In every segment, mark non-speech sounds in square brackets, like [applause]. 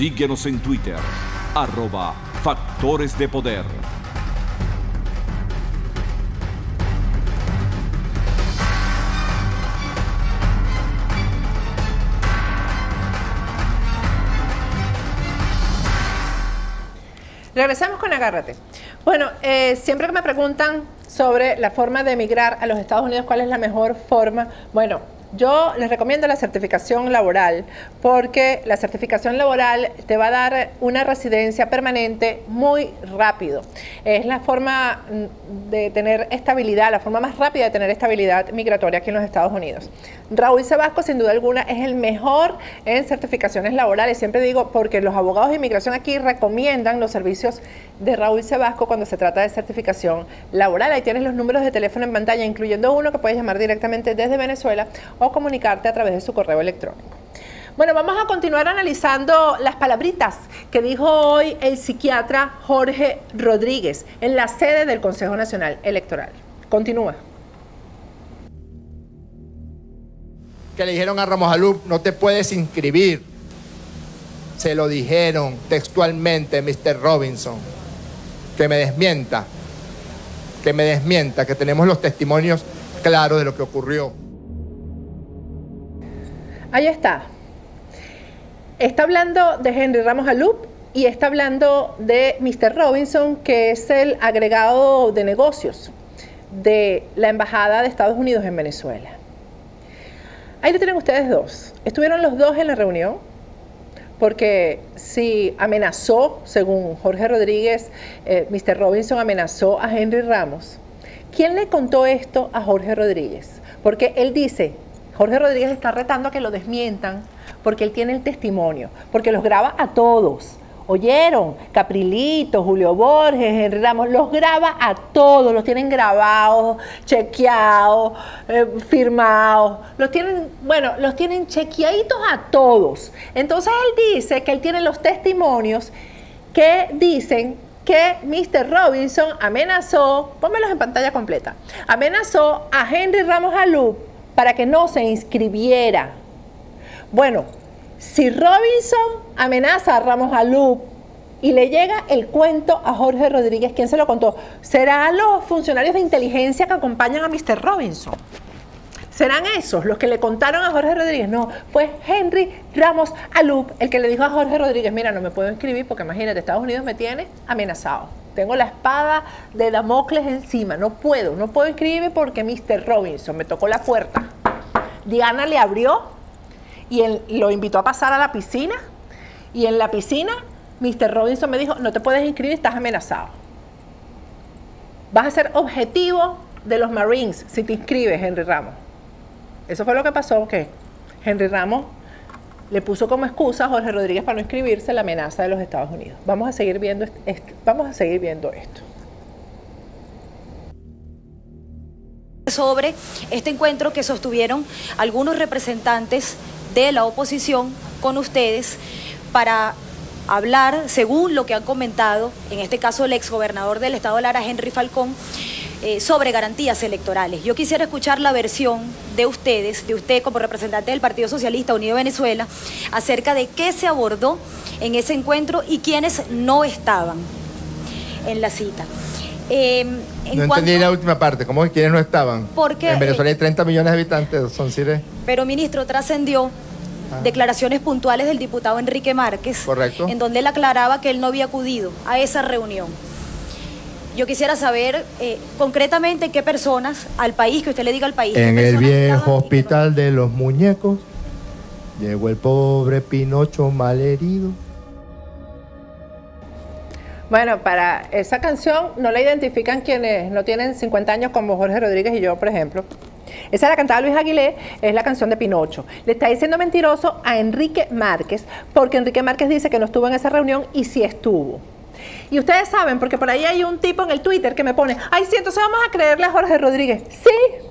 Síguenos en Twitter, arroba Factores de Poder. Regresamos con Agárrate. Bueno, eh, siempre que me preguntan sobre la forma de emigrar a los Estados Unidos, cuál es la mejor forma, bueno, yo les recomiendo la certificación laboral porque la certificación laboral te va a dar una residencia permanente muy rápido. Es la forma mm, de tener estabilidad, la forma más rápida de tener estabilidad migratoria aquí en los Estados Unidos. Raúl Sebasco, sin duda alguna, es el mejor en certificaciones laborales. Siempre digo porque los abogados de inmigración aquí recomiendan los servicios de Raúl Sebasco cuando se trata de certificación laboral. Ahí tienes los números de teléfono en pantalla, incluyendo uno que puedes llamar directamente desde Venezuela o comunicarte a través de su correo electrónico. Bueno, vamos a continuar analizando las palabritas que dijo hoy el psiquiatra Jorge Rodríguez en la sede del Consejo Nacional Electoral. Continúa. Que le dijeron a Ramos Alup, no te puedes inscribir. Se lo dijeron textualmente, Mr. Robinson. Que me desmienta. Que me desmienta, que tenemos los testimonios claros de lo que ocurrió. Ahí está. Está hablando de Henry Ramos Alup y está hablando de Mr. Robinson, que es el agregado de negocios de la Embajada de Estados Unidos en Venezuela. Ahí lo tienen ustedes dos. Estuvieron los dos en la reunión, porque si amenazó, según Jorge Rodríguez, eh, Mr. Robinson amenazó a Henry Ramos. ¿Quién le contó esto a Jorge Rodríguez? Porque él dice, Jorge Rodríguez está retando a que lo desmientan porque él tiene el testimonio, porque los graba a todos. ¿Oyeron? Caprilito, Julio Borges, Henry Ramos, los graba a todos, los tienen grabados, chequeados, eh, firmados, los tienen, bueno, los tienen chequeaditos a todos. Entonces él dice que él tiene los testimonios que dicen que Mr. Robinson amenazó, pónmelos en pantalla completa, amenazó a Henry Ramos Alup para que no se inscribiera. Bueno, si Robinson amenaza a Ramos Alup y le llega el cuento a Jorge Rodríguez, ¿quién se lo contó? ¿Serán los funcionarios de inteligencia que acompañan a Mr. Robinson? ¿Serán esos los que le contaron a Jorge Rodríguez? No, fue Henry Ramos Alup el que le dijo a Jorge Rodríguez, mira, no me puedo inscribir porque imagínate, Estados Unidos me tiene amenazado. Tengo la espada de Damocles encima. No puedo, no puedo inscribirme porque Mr. Robinson me tocó la puerta. Diana le abrió y él lo invitó a pasar a la piscina. Y en la piscina, Mr. Robinson me dijo, no te puedes inscribir, estás amenazado. Vas a ser objetivo de los Marines si te inscribes, Henry Ramos. Eso fue lo que pasó, que Henry Ramos le puso como excusa a Jorge Rodríguez para no inscribirse la amenaza de los Estados Unidos. Vamos a seguir viendo, vamos a seguir viendo esto. sobre este encuentro que sostuvieron algunos representantes de la oposición con ustedes para hablar, según lo que han comentado, en este caso el exgobernador del estado Lara, Henry Falcón, eh, sobre garantías electorales. Yo quisiera escuchar la versión de ustedes, de usted como representante del Partido Socialista Unido Venezuela, acerca de qué se abordó en ese encuentro y quiénes no estaban en la cita. Em, no entendí la última parte, ¿cómo que quiénes no estaban? Porque, en Venezuela hay 30 millones de habitantes, son cire. Pero ministro, trascendió ah. declaraciones puntuales del diputado Enrique Márquez, Correcto. en donde él aclaraba que él no había acudido a esa reunión. Yo quisiera saber eh, concretamente qué personas al país, que usted le diga al país. En el viejo hospital de los muñecos llegó el pobre Pinocho malherido. Bueno, para esa canción no la identifican quienes no tienen 50 años como Jorge Rodríguez y yo, por ejemplo. Esa la cantaba Luis Aguilé, es la canción de Pinocho. Le está diciendo mentiroso a Enrique Márquez, porque Enrique Márquez dice que no estuvo en esa reunión y sí estuvo. Y ustedes saben, porque por ahí hay un tipo en el Twitter que me pone, ay, sí, entonces vamos a creerle a Jorge Rodríguez. Sí,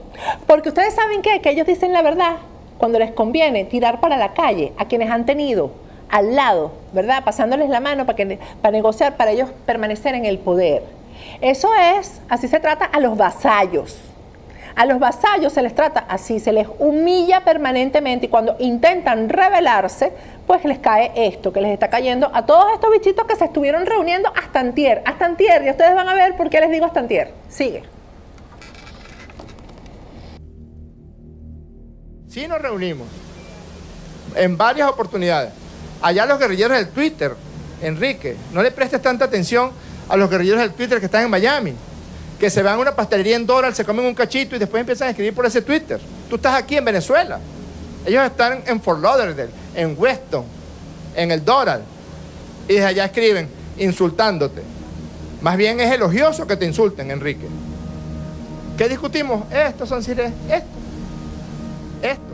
porque ustedes saben qué, que ellos dicen la verdad cuando les conviene tirar para la calle a quienes han tenido al lado, ¿verdad? Pasándoles la mano para, que, para negociar, para ellos permanecer en el poder. Eso es, así se trata a los vasallos. A los vasallos se les trata así, se les humilla permanentemente y cuando intentan rebelarse, pues les cae esto, que les está cayendo a todos estos bichitos que se estuvieron reuniendo hasta antier, hasta antier, y ustedes van a ver por qué les digo hasta antier. Sigue. Sí nos reunimos en varias oportunidades. Allá los guerrilleros del Twitter, Enrique, no le prestes tanta atención a los guerrilleros del Twitter que están en Miami, que se van a una pastelería en Doral, se comen un cachito y después empiezan a escribir por ese Twitter. Tú estás aquí en Venezuela. Ellos están en Fort Lauderdale, en Weston, en el Doral. Y desde allá escriben insultándote. Más bien es elogioso que te insulten, Enrique. ¿Qué discutimos? Esto, son esto. Esto.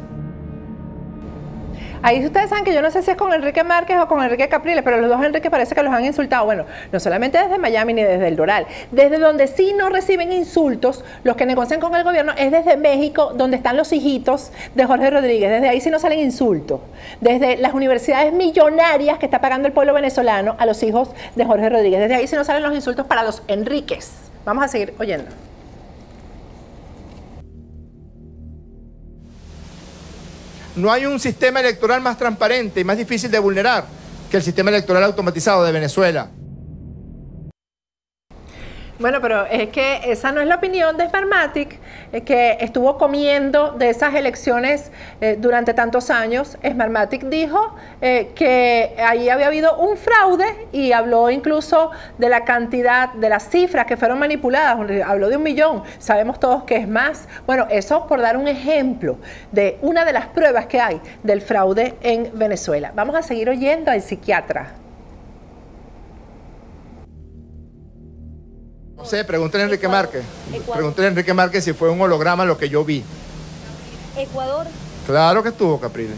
Ahí ustedes saben que yo no sé si es con Enrique Márquez o con Enrique Capriles, pero los dos Enrique parece que los han insultado. Bueno, no solamente desde Miami ni desde el Doral. Desde donde sí no reciben insultos, los que negocian con el gobierno, es desde México, donde están los hijitos de Jorge Rodríguez. Desde ahí sí no salen insultos. Desde las universidades millonarias que está pagando el pueblo venezolano a los hijos de Jorge Rodríguez. Desde ahí sí no salen los insultos para los Enríquez. Vamos a seguir oyendo. No hay un sistema electoral más transparente y más difícil de vulnerar que el sistema electoral automatizado de Venezuela. Bueno, pero es que esa no es la opinión de Smartmatic, eh, que estuvo comiendo de esas elecciones eh, durante tantos años. Smartmatic dijo eh, que ahí había habido un fraude y habló incluso de la cantidad, de las cifras que fueron manipuladas. Habló de un millón, sabemos todos que es más. Bueno, eso por dar un ejemplo de una de las pruebas que hay del fraude en Venezuela. Vamos a seguir oyendo al psiquiatra. No sé, pregúntale a Enrique Márquez. Pregúntale a Enrique Márquez si fue un holograma lo que yo vi. Ecuador. Claro que estuvo, Capriles.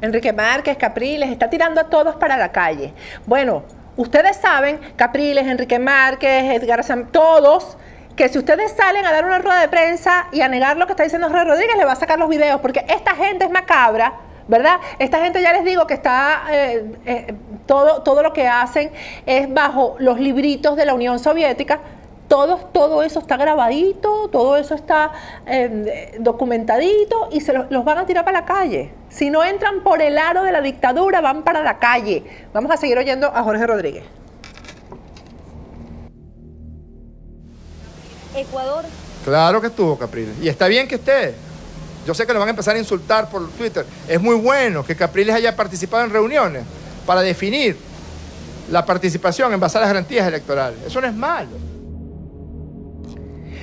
Enrique Márquez, Capriles, está tirando a todos para la calle. Bueno, ustedes saben, Capriles, Enrique Márquez, Edgar Sam, todos, que si ustedes salen a dar una rueda de prensa y a negar lo que está diciendo Jorge Rodríguez, le va a sacar los videos, porque esta gente es macabra. ¿Verdad? Esta gente ya les digo que está, eh, eh, todo, todo lo que hacen es bajo los libritos de la Unión Soviética, todo, todo eso está grabadito, todo eso está eh, documentadito y se lo- los van a tirar para la calle. Si no entran por el aro de la dictadura, van para la calle. Vamos a seguir oyendo a Jorge Rodríguez. Ecuador. Claro que estuvo, Capriles. Y está bien que esté. Yo sé que lo van a empezar a insultar por Twitter. Es muy bueno que Capriles haya participado en reuniones para definir la participación en base a las garantías electorales. Eso no es malo.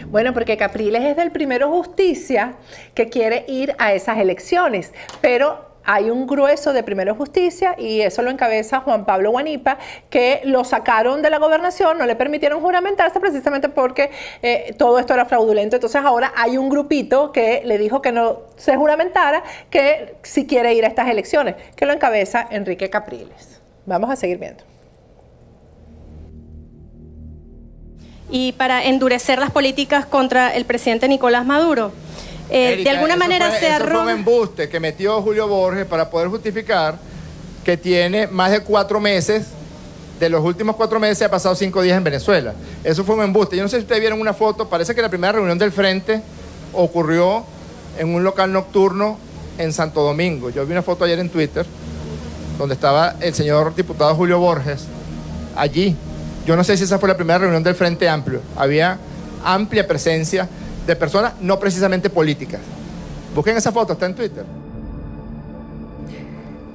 Bueno, porque Capriles es del primero Justicia que quiere ir a esas elecciones, pero hay un grueso de Primero Justicia y eso lo encabeza Juan Pablo Guanipa, que lo sacaron de la gobernación, no le permitieron juramentarse precisamente porque eh, todo esto era fraudulento. Entonces ahora hay un grupito que le dijo que no se juramentara, que si quiere ir a estas elecciones, que lo encabeza Enrique Capriles. Vamos a seguir viendo. y para endurecer las políticas contra el presidente Nicolás Maduro. Eh, Erika, de alguna manera fue- se eso fue un arroja... embuste que metió Julio Borges para poder justificar que tiene más de cuatro meses, de los últimos cuatro meses ha pasado cinco días en Venezuela. Eso fue un embuste. Yo no sé si ustedes vieron una foto, parece que la primera reunión del Frente ocurrió en un local nocturno en Santo Domingo. Yo vi una foto ayer en Twitter donde estaba el señor diputado Julio Borges allí. Yo no sé si esa fue la primera reunión del Frente Amplio. Había amplia presencia de personas no precisamente políticas. Busquen esa foto, está en Twitter.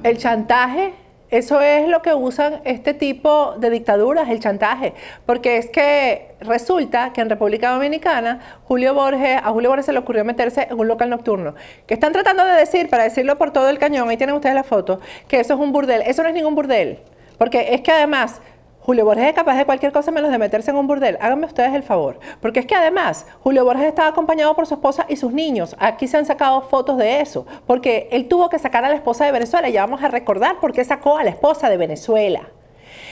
El chantaje, eso es lo que usan este tipo de dictaduras, el chantaje. Porque es que resulta que en República Dominicana, Julio Borges, a Julio Borges se le ocurrió meterse en un local nocturno. Que están tratando de decir, para decirlo por todo el cañón, ahí tienen ustedes la foto, que eso es un burdel. Eso no es ningún burdel. Porque es que además, Julio Borges es capaz de cualquier cosa menos de meterse en un burdel. Háganme ustedes el favor. Porque es que además, Julio Borges estaba acompañado por su esposa y sus niños. Aquí se han sacado fotos de eso. Porque él tuvo que sacar a la esposa de Venezuela. Ya vamos a recordar por qué sacó a la esposa de Venezuela.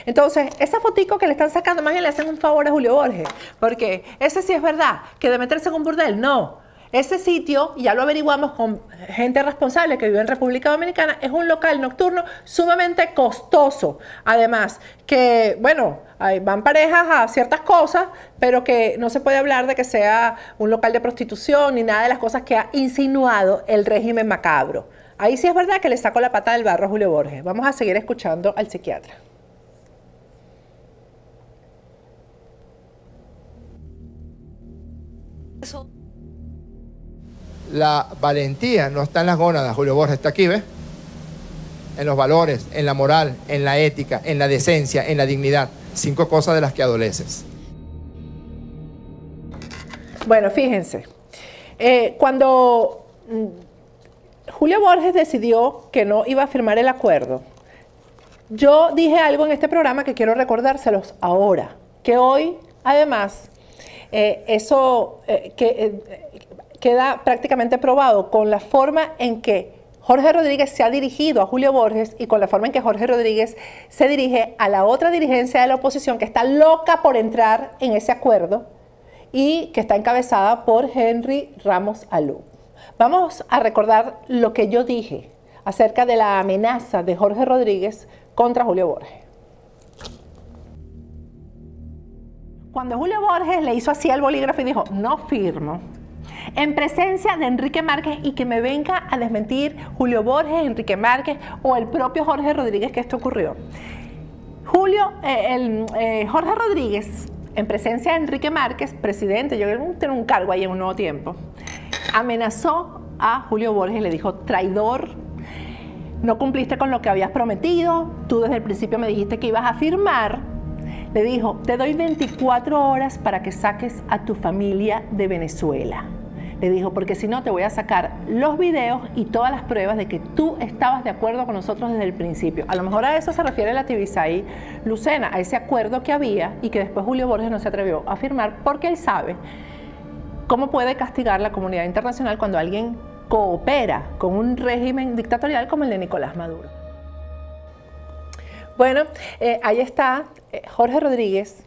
Entonces, esa fotico que le están sacando, más bien le hacen un favor a Julio Borges. Porque ese sí es verdad, que de meterse en un burdel, no. Ese sitio, ya lo averiguamos con gente responsable que vive en República Dominicana, es un local nocturno sumamente costoso. Además, que, bueno, van parejas a ciertas cosas, pero que no se puede hablar de que sea un local de prostitución ni nada de las cosas que ha insinuado el régimen macabro. Ahí sí es verdad que le sacó la pata del barro a Julio Borges. Vamos a seguir escuchando al psiquiatra. La valentía no está en las gónadas, Julio Borges está aquí, ¿ves? En los valores, en la moral, en la ética, en la decencia, en la dignidad. Cinco cosas de las que adoleces. Bueno, fíjense. Eh, cuando mm, Julio Borges decidió que no iba a firmar el acuerdo, yo dije algo en este programa que quiero recordárselos ahora, que hoy, además, eh, eso eh, que, queda prácticamente probado con la forma en que Jorge Rodríguez se ha dirigido a Julio Borges y con la forma en que Jorge Rodríguez se dirige a la otra dirigencia de la oposición que está loca por entrar en ese acuerdo y que está encabezada por Henry Ramos Alú. Vamos a recordar lo que yo dije acerca de la amenaza de Jorge Rodríguez contra Julio Borges. Cuando Julio Borges le hizo así al bolígrafo y dijo, no firmo, en presencia de Enrique Márquez y que me venga a desmentir Julio Borges, Enrique Márquez o el propio Jorge Rodríguez que esto ocurrió. Julio, eh, el, eh, Jorge Rodríguez, en presencia de Enrique Márquez, presidente, yo creo que tiene un cargo ahí en un nuevo tiempo, amenazó a Julio Borges le dijo, traidor, no cumpliste con lo que habías prometido, tú desde el principio me dijiste que ibas a firmar, le dijo, te doy 24 horas para que saques a tu familia de Venezuela. Le dijo, porque si no te voy a sacar los videos y todas las pruebas de que tú estabas de acuerdo con nosotros desde el principio. A lo mejor a eso se refiere la Tibisay Lucena, a ese acuerdo que había y que después Julio Borges no se atrevió a firmar porque él sabe cómo puede castigar la comunidad internacional cuando alguien coopera con un régimen dictatorial como el de Nicolás Maduro. Bueno, eh, ahí está eh, Jorge Rodríguez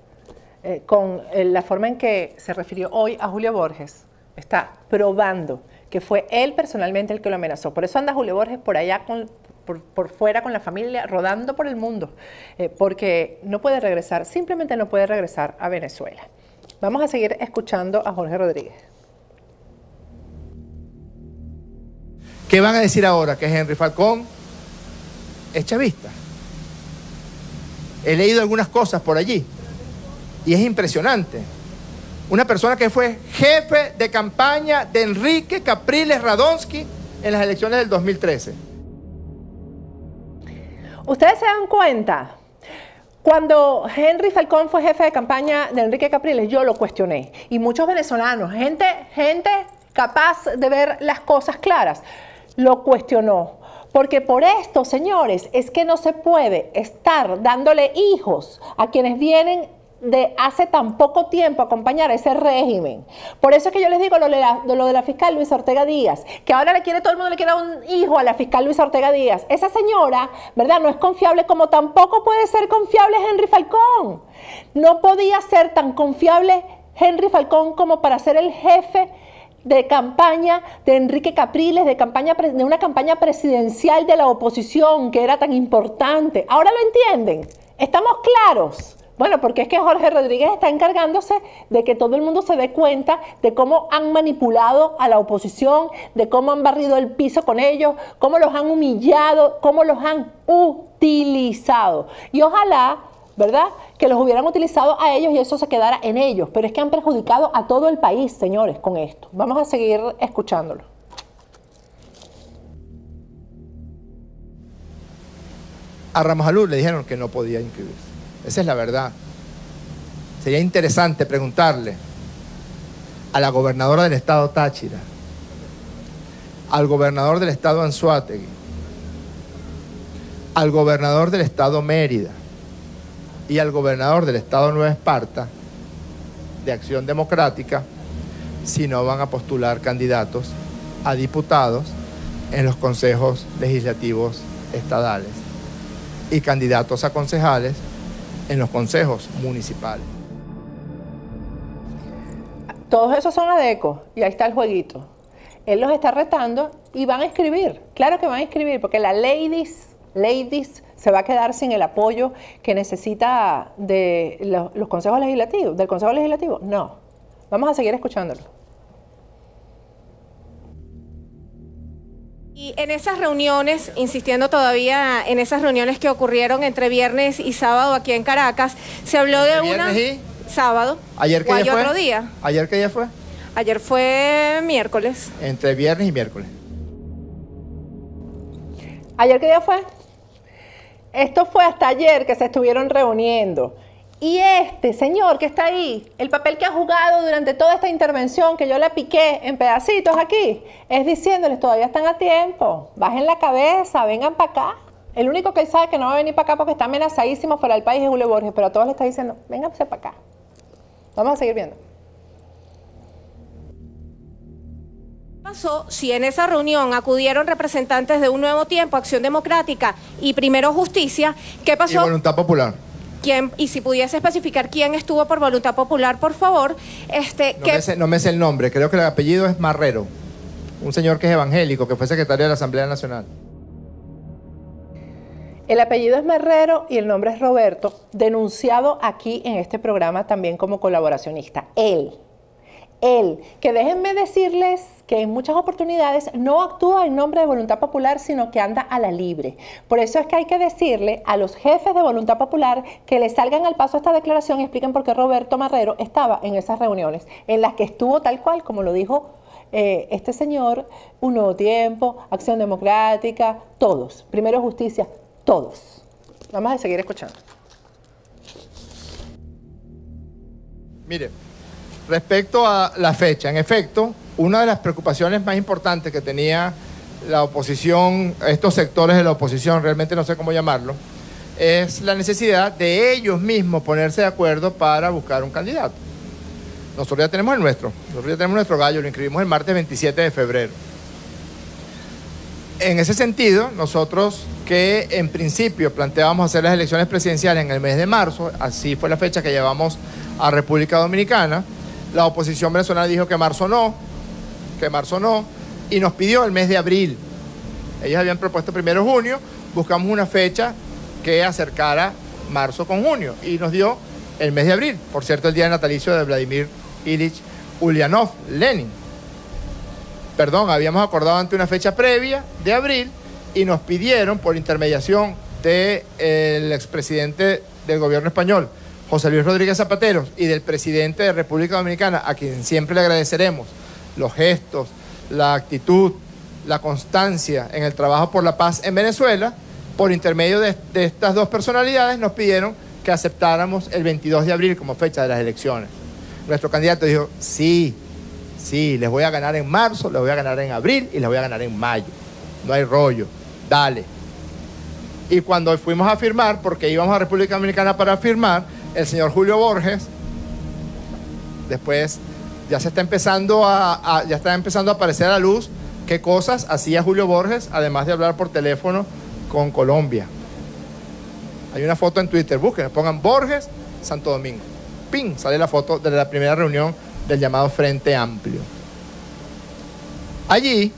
eh, con la forma en que se refirió hoy a Julio Borges está probando que fue él personalmente el que lo amenazó. Por eso anda Julio Borges por allá por, fuera con la familia, rodando por el mundo, eh, porque no puede regresar, simplemente no puede regresar a Venezuela. Vamos a seguir escuchando a Jorge Rodríguez. ¿Qué van a decir ahora? Que Henry Falcón es chavista. He leído algunas cosas por allí y es impresionante una persona que fue jefe de campaña de Enrique Capriles Radonsky en las elecciones del 2013. Ustedes se dan cuenta, cuando Henry Falcón fue jefe de campaña de Enrique Capriles, yo lo cuestioné. Y muchos venezolanos, gente, gente capaz de ver las cosas claras, lo cuestionó. Porque por esto, señores, es que no se puede estar dándole hijos a quienes vienen de hace tan poco tiempo acompañar a ese régimen. Por eso es que yo les digo lo de, la, fiscal Luisa Ortega Díaz, que ahora le quiere todo el mundo le quiere un hijo a la fiscal Luisa Ortega Díaz. Esa señora, ¿verdad? No es confiable como tampoco puede ser confiable Henry Falcón. No podía ser tan confiable Henry Falcón como para ser el jefe de campaña de Enrique Capriles, de, campaña, de una campaña presidencial de la oposición que era tan importante. Ahora lo entienden. Estamos claros. Bueno, porque es que Jorge Rodríguez está encargándose de que todo el mundo se dé cuenta de cómo han manipulado a la oposición, de cómo han barrido el piso con ellos, cómo los han humillado, cómo los han utilizado. Y ojalá, ¿verdad? Que los hubieran utilizado a ellos y eso se quedara en ellos. Pero es que han perjudicado a todo el país, señores, con esto. Vamos a seguir escuchándolo. A Ramos Alú le dijeron que no podía inscribirse. Esa es la verdad. Sería interesante preguntarle a la gobernadora del estado Táchira, al gobernador del estado Anzuategui, al gobernador del estado Mérida y al gobernador del estado Nueva Esparta de Acción Democrática si no van a postular candidatos a diputados en los consejos legislativos estadales y candidatos a concejales en los consejos municipales. Todos esos son adecos y ahí está el jueguito. Él los está retando y van a escribir. Claro que van a escribir, porque la ladies, ladies se va a quedar sin el apoyo que necesita de los, los consejos legislativos, del Consejo Legislativo. No. Vamos a seguir escuchándolo. Y en esas reuniones, insistiendo todavía en esas reuniones que ocurrieron entre viernes y sábado aquí en Caracas, se habló de ¿Entre una... viernes Sábado. ¿Ayer qué o hay fue? otro día. ¿Ayer qué día fue? Ayer fue miércoles. Entre viernes y miércoles. ¿Ayer qué día fue? Esto fue hasta ayer que se estuvieron reuniendo. Y este señor que está ahí, el papel que ha jugado durante toda esta intervención, que yo le piqué en pedacitos aquí, es diciéndoles, todavía están a tiempo, bajen la cabeza, vengan para acá. El único que él sabe que no va a venir para acá porque está amenazadísimo fuera del país es Julio Borges, pero a todos le está diciendo, vénganse para acá. Vamos a seguir viendo. ¿Qué pasó si en esa reunión acudieron representantes de Un Nuevo Tiempo, Acción Democrática y Primero Justicia? ¿Qué Y pasó? voluntad popular. ¿Quién, y si pudiese especificar quién estuvo por voluntad popular, por favor. Este, No ¿qué- me, sé, no me sé el nombre, creo que el apellido es Marrero. Un señor que es evangélico, que fue secretario de la Asamblea Nacional. El apellido es Marrero y el nombre es Roberto, denunciado aquí en este programa también como colaboracionista. Él, él, que déjenme decirles que en muchas oportunidades no actúa en nombre de Voluntad Popular, sino que anda a la libre. Por eso es que hay que decirle a los jefes de Voluntad Popular que le salgan al paso esta declaración y expliquen por qué Roberto Marrero estaba en esas reuniones, en las que estuvo tal cual, como lo dijo eh, este señor, Un Nuevo Tiempo, Acción Democrática, todos, Primero Justicia, todos. Vamos a seguir escuchando. Mire, respecto a la fecha, en efecto, una de las preocupaciones más importantes que tenía la oposición, estos sectores de la oposición, realmente no sé cómo llamarlo, es la necesidad de ellos mismos ponerse de acuerdo para buscar un candidato. Nosotros ya tenemos el nuestro, nosotros ya tenemos nuestro gallo, lo inscribimos el martes 27 de febrero. En ese sentido, nosotros que en principio planteábamos hacer las elecciones presidenciales en el mes de marzo, así fue la fecha que llevamos a República Dominicana, la oposición venezolana dijo que marzo no, que marzo no, y nos pidió el mes de abril. Ellos habían propuesto primero junio, buscamos una fecha que acercara marzo con junio, y nos dio el mes de abril, por cierto, el día natalicio de Vladimir Ilich Ulyanov, Lenin perdón, habíamos acordado ante una fecha previa de abril y nos pidieron por intermediación del expresidente del gobierno español, José Luis Rodríguez Zapatero, y del presidente de República Dominicana, a quien siempre le agradeceremos los gestos, la actitud, la constancia en el trabajo por la paz en Venezuela, por intermedio de, estas dos personalidades nos pidieron que aceptáramos el 22 de abril como fecha de las elecciones. Nuestro candidato dijo, sí, Sí, les voy a ganar en marzo, les voy a ganar en abril y les voy a ganar en mayo. No hay rollo. Dale. Y cuando fuimos a firmar, porque íbamos a República Dominicana para firmar, el señor Julio Borges, después ya se está empezando a, ya está empezando a aparecer a la luz qué cosas hacía Julio Borges, además de hablar por teléfono con Colombia. Hay una foto en Twitter, busquen, pongan Borges, Santo Domingo. ¡Ping! Sale la foto de la primera reunión del llamado Frente Amplio. Allí,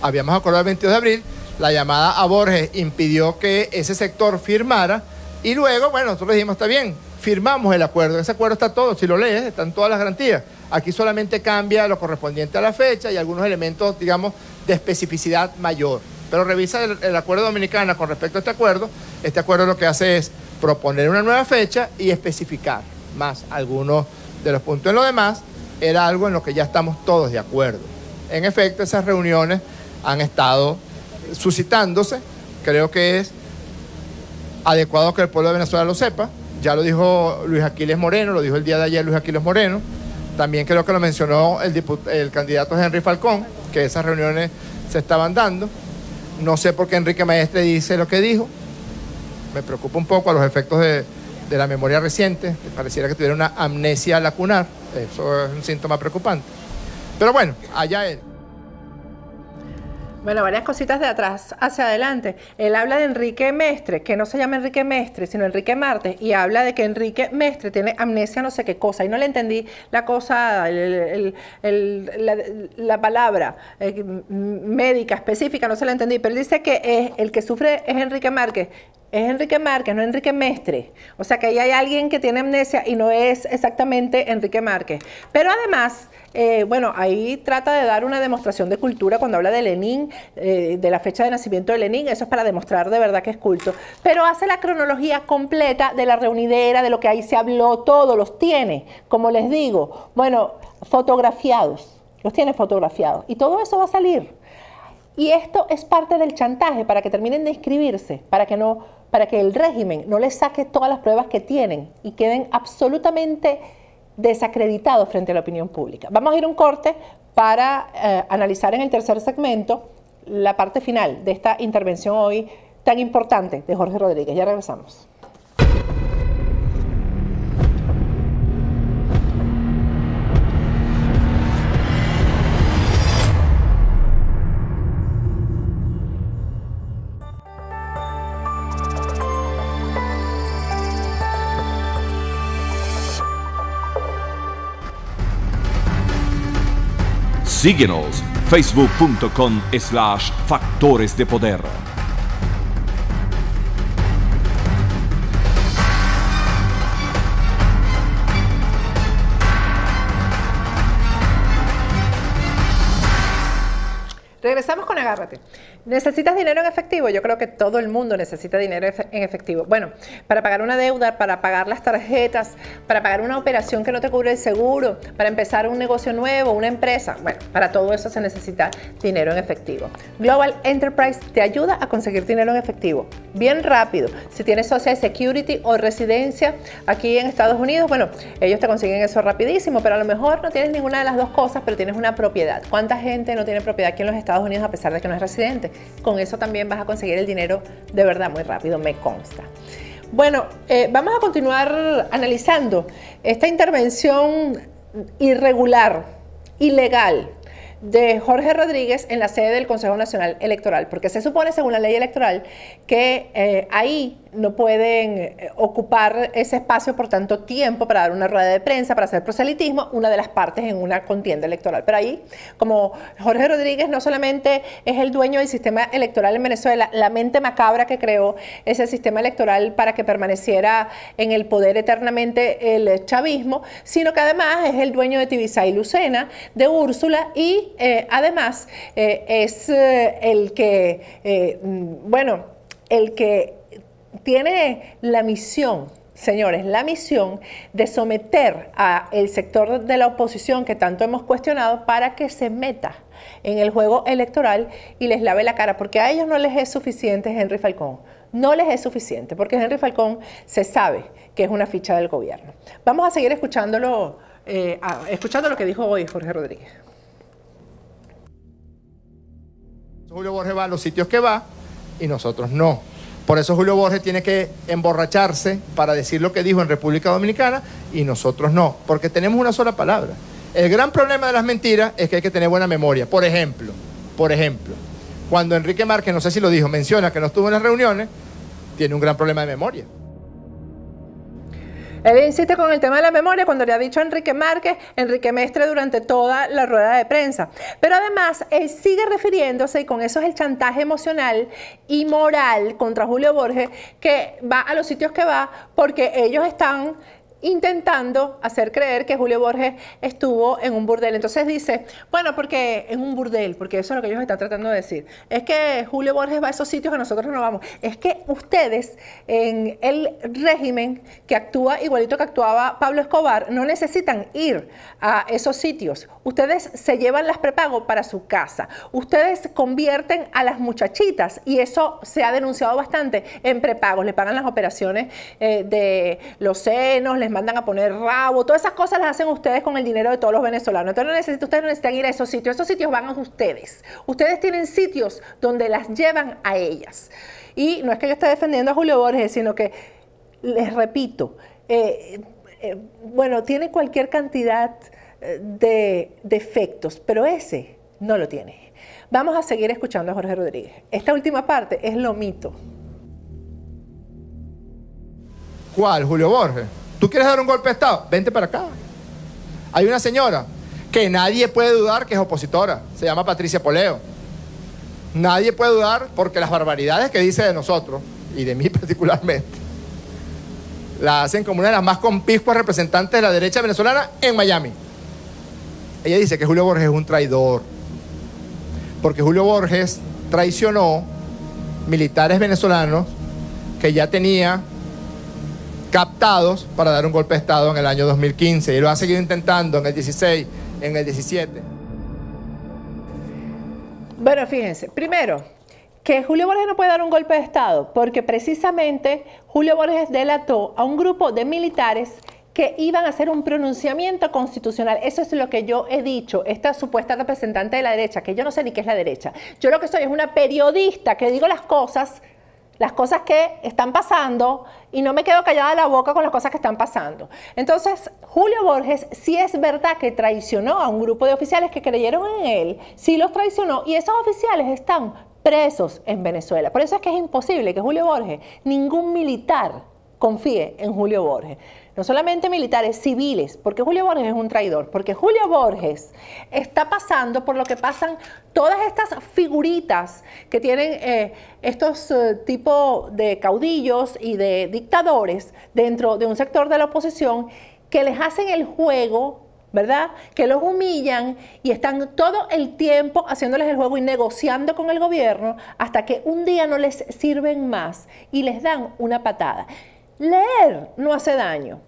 habíamos acordado el 22 de abril, la llamada a Borges impidió que ese sector firmara y luego, bueno, nosotros dijimos, está bien, firmamos el acuerdo, ese acuerdo está todo, si lo lees, están todas las garantías. Aquí solamente cambia lo correspondiente a la fecha y algunos elementos, digamos, de especificidad mayor. Pero revisa el, acuerdo dominicana con respecto a este acuerdo. Este acuerdo lo que hace es proponer una nueva fecha y especificar más algunos de los puntos. En lo demás, era algo en lo que ya estamos todos de acuerdo. En efecto, esas reuniones han estado suscitándose. Creo que es adecuado que el pueblo de Venezuela lo sepa. Ya lo dijo Luis Aquiles Moreno, lo dijo el día de ayer Luis Aquiles Moreno. También creo que lo mencionó el, el candidato Henry Falcón, que esas reuniones se estaban dando. No sé por qué Enrique Maestre dice lo que dijo. Me preocupa un poco a los efectos de, de la memoria reciente. Pareciera que tuviera una amnesia lacunar. Eso es un síntoma preocupante. Pero bueno, allá él. Bueno, varias cositas de atrás hacia adelante. Él habla de Enrique Mestre, que no se llama Enrique Mestre, sino Enrique Martes, y habla de que Enrique Mestre tiene amnesia no sé qué cosa, y no le entendí la cosa, el- la palabra eh, médica específica, no se la entendí, pero él dice que es, el que sufre es Enrique Márquez. Es Enrique Márquez, no Enrique Mestre. O sea que ahí hay alguien que tiene amnesia y no es exactamente Enrique Márquez. Pero además, eh, bueno, ahí trata de dar una demostración de cultura cuando habla de Lenin, eh, de la fecha de nacimiento de Lenin, eso es para demostrar de verdad que es culto. Pero hace la cronología completa de la reunidera, de lo que ahí se habló, todo, los tiene, como les digo, bueno, fotografiados, los tiene fotografiados. Y todo eso va a salir. Y esto es parte del chantaje para que terminen de inscribirse, para que no, para que el régimen no les saque todas las pruebas que tienen y queden absolutamente desacreditados frente a la opinión pública. Vamos a ir a un corte para eh, analizar en el tercer segmento la parte final de esta intervención hoy tan importante de Jorge Rodríguez. Ya regresamos. Síguenos facebook.com slash factores de poder. Regresamos con Agárrate. ¿Necesitas dinero en efectivo? Yo creo que todo el mundo necesita dinero en efectivo. Bueno, para pagar una deuda, para pagar las tarjetas, para pagar una operación que no te cubre el seguro, para empezar un negocio nuevo, una empresa. Bueno, para todo eso se necesita dinero en efectivo. Global Enterprise te ayuda a conseguir dinero en efectivo. Bien rápido. Si tienes Social Security o residencia aquí en Estados Unidos, bueno, ellos te consiguen eso rapidísimo, pero a lo mejor no tienes ninguna de las dos cosas, pero tienes una propiedad. ¿Cuánta gente no tiene propiedad aquí en los Estados Unidos a pesar de que no es residente? Con eso también vas a conseguir el dinero de verdad muy rápido, me consta. Bueno, eh, vamos a continuar analizando esta intervención irregular, ilegal de Jorge Rodríguez en la sede del Consejo Nacional Electoral, porque se supone, según la ley electoral, que eh, ahí no pueden eh, ocupar ese espacio por tanto tiempo para dar una rueda de prensa, para hacer proselitismo, una de las partes en una contienda electoral. Pero ahí, como Jorge Rodríguez no solamente es el dueño del sistema electoral en Venezuela, la mente macabra que creó ese sistema electoral para que permaneciera en el poder eternamente el chavismo, sino que además es el dueño de Tibisay y Lucena, de Úrsula y eh, además eh, es el que, mm, bueno, el que tiene la misión, señores, la misión de someter a el sector de la oposición que tanto hemos cuestionado para que se meta en el juego electoral y les lave la cara, porque a ellos no les es suficiente Henry Falcón. No les es suficiente, porque Henry Falcón se sabe que es una ficha del gobierno. Vamos a seguir escuchándolo, eh, escuchando lo que dijo hoy Jorge Rodríguez. Julio Borges va a los sitios que va y nosotros no. Por eso Julio Borges tiene que emborracharse para decir lo que dijo en República Dominicana y nosotros no, porque tenemos una sola palabra. El gran problema de las mentiras es que hay que tener buena memoria. Por ejemplo, por ejemplo, cuando Enrique Márquez, no sé si lo dijo, menciona que no estuvo en las reuniones, tiene un gran problema de memoria. Él insiste con el tema de la memoria cuando le ha dicho a Enrique Márquez, Enrique Mestre durante toda la rueda de prensa. Pero además, él sigue refiriéndose, y con eso es el chantaje emocional y moral contra Julio Borges, que va a los sitios que va porque ellos están intentando hacer creer que Julio Borges estuvo en un burdel. Entonces dice, bueno, porque en un burdel, porque eso es lo que ellos están tratando de decir. Es que Julio Borges va a esos sitios que nosotros no vamos. Es que ustedes en el régimen que actúa igualito que actuaba Pablo Escobar, no necesitan ir a esos sitios. Ustedes se llevan las prepago para su casa. Ustedes convierten a las muchachitas, y eso se ha denunciado bastante, en prepagos. Le pagan las operaciones eh, de los senos, les mandan a poner rabo, todas esas cosas las hacen ustedes con el dinero de todos los venezolanos. Entonces no necesitan, ustedes no necesitan ir a esos sitios, esos sitios van a ustedes. Ustedes tienen sitios donde las llevan a ellas. Y no es que yo esté defendiendo a Julio Borges, sino que les repito, eh, eh, bueno, tiene cualquier cantidad de defectos, pero ese no lo tiene. Vamos a seguir escuchando a Jorge Rodríguez. Esta última parte es lo mito. ¿Cuál? Julio Borges. ¿Tú quieres dar un golpe de Estado? Vente para acá. Hay una señora que nadie puede dudar que es opositora. Se llama Patricia Poleo. Nadie puede dudar porque las barbaridades que dice de nosotros, y de mí [laughs] particularmente, la hacen como una de las más conpiscuas representantes de la derecha venezolana en Miami. Ella dice que Julio Borges es un traidor, porque Julio Borges traicionó militares venezolanos que ya tenía captados para dar un golpe de Estado en el año 2015 y lo ha seguido intentando en el 16, en el 17. Bueno, fíjense, primero, que Julio Borges no puede dar un golpe de Estado, porque precisamente Julio Borges delató a un grupo de militares que iban a hacer un pronunciamiento constitucional. Eso es lo que yo he dicho, esta supuesta representante de la derecha, que yo no sé ni qué es la derecha. Yo lo que soy es una periodista que digo las cosas las cosas que están pasando y no me quedo callada la boca con las cosas que están pasando. Entonces, Julio Borges sí es verdad que traicionó a un grupo de oficiales que creyeron en él, sí los traicionó y esos oficiales están presos en Venezuela. Por eso es que es imposible que Julio Borges, ningún militar, confíe en Julio Borges no solamente militares, civiles, porque Julio Borges es un traidor, porque Julio Borges está pasando por lo que pasan todas estas figuritas que tienen eh, estos eh, tipos de caudillos y de dictadores dentro de un sector de la oposición que les hacen el juego ¿verdad? Que los humillan y están todo el tiempo haciéndoles el juego y negociando con el gobierno hasta que un día no les sirven más y les dan una patada. Leer no hace daño.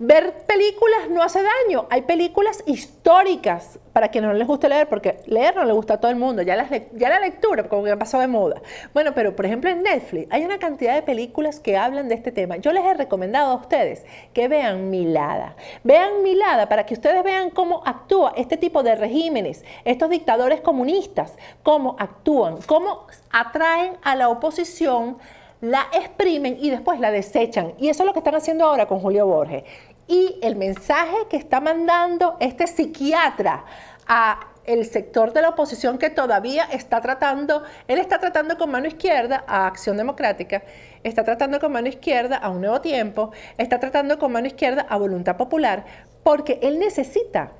Ver películas no hace daño. Hay películas históricas para quienes no les guste leer, porque leer no le gusta a todo el mundo. Ya, ya la lectura, como que pasó de moda. Bueno, pero por ejemplo en Netflix hay una cantidad de películas que hablan de este tema. Yo les he recomendado a ustedes que vean Milada. Vean Milada para que ustedes vean cómo actúa este tipo de regímenes, estos dictadores comunistas, cómo actúan, cómo atraen a la oposición la exprimen y después la desechan. Y eso es lo que están haciendo ahora con Julio Borges. Y el mensaje que está mandando este psiquiatra a el sector de la oposición que todavía está tratando, él está tratando con mano izquierda a Acción Democrática, está tratando con mano izquierda a Un Nuevo Tiempo, está tratando con mano izquierda a Voluntad Popular, porque él necesita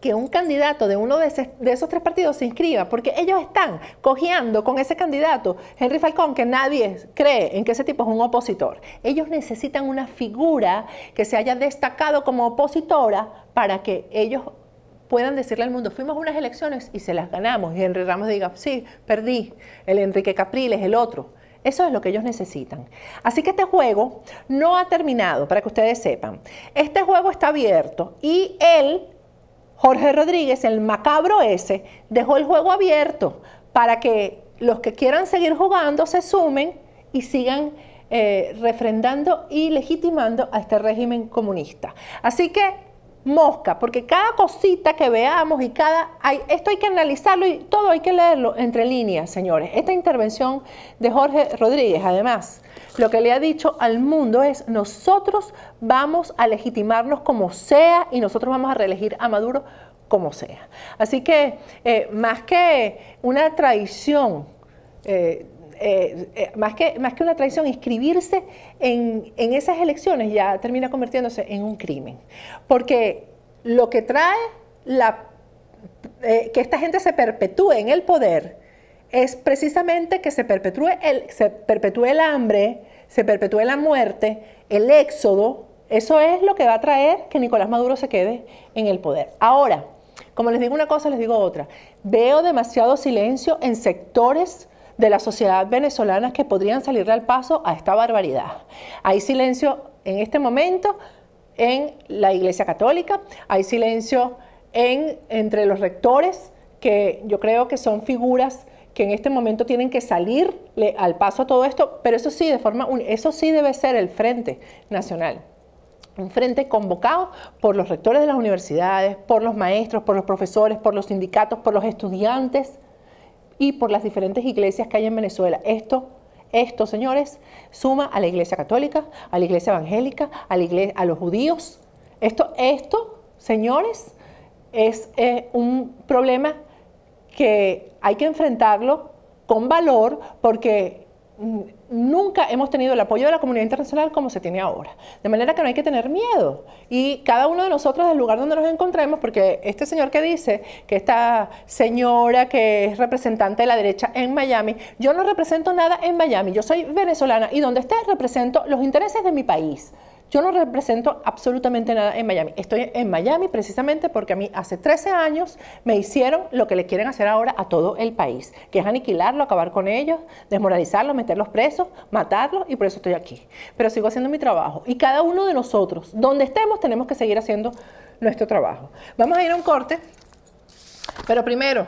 que un candidato de uno de, esos tres partidos se inscriba, porque ellos están cojeando con ese candidato, Henry Falcón, que nadie cree en que ese tipo es un opositor. Ellos necesitan una figura que se haya destacado como opositora para que ellos puedan decirle al mundo, fuimos a unas elecciones y se las ganamos. Y Henry Ramos diga, sí, perdí, el Enrique Capriles, el otro. Eso es lo que ellos necesitan. Así que este juego no ha terminado, para que ustedes sepan. Este juego está abierto y él Jorge Rodríguez, el macabro ese, dejó el juego abierto para que los que quieran seguir jugando se sumen y sigan eh, refrendando y legitimando a este régimen comunista. Así que mosca, porque cada cosita que veamos y cada... Hay, esto hay que analizarlo y todo hay que leerlo entre líneas, señores. Esta intervención de Jorge Rodríguez, además, lo que le ha dicho al mundo es, nosotros vamos a legitimarnos como sea y nosotros vamos a reelegir a Maduro como sea. Así que, eh, más que una traición, eh, eh, más, que, más que una traición, inscribirse en, en, esas elecciones ya termina convirtiéndose en un crimen. Porque lo que trae la, que esta gente se perpetúe en el poder es precisamente que se perpetúe, el, se perpetúe el hambre, se perpetúe la muerte, el éxodo. Eso es lo que va a traer que Nicolás Maduro se quede en el poder. Ahora, como les digo una cosa, les digo otra. Veo demasiado silencio en sectores de la sociedad venezolana que podrían salirle al paso a esta barbaridad. Hay silencio en este momento en la Iglesia Católica, hay silencio en, entre los rectores, que yo creo que son figuras que en este momento tienen que salir al paso a todo esto, pero eso sí, de forma, eso sí debe ser el Frente Nacional. Un frente convocado por los rectores de las universidades, por los maestros, por los profesores, por los sindicatos, por los estudiantes, y por las diferentes iglesias que hay en Venezuela. Esto, esto, señores, suma a la iglesia católica, a la iglesia evangélica, a, la iglesia, a los judíos. Esto, esto, señores, es eh, un problema que hay que enfrentarlo con valor porque mm, nunca hemos tenido el apoyo de la comunidad internacional como se tiene ahora. De manera que no hay que tener miedo. Y cada uno de nosotros del lugar donde nos encontremos, porque este señor que dice que esta señora que es representante de la derecha en Miami, yo no represento nada en Miami, yo soy venezolana y donde esté represento los intereses de mi país. Yo no represento absolutamente nada en Miami. Estoy en Miami precisamente porque a mí hace 13 años me hicieron lo que le quieren hacer ahora a todo el país, que es aniquilarlo, acabar con ellos, desmoralizarlos, meterlos presos, matarlos y por eso estoy aquí. Pero sigo haciendo mi trabajo y cada uno de nosotros, donde estemos, tenemos que seguir haciendo nuestro trabajo. Vamos a ir a un corte, pero primero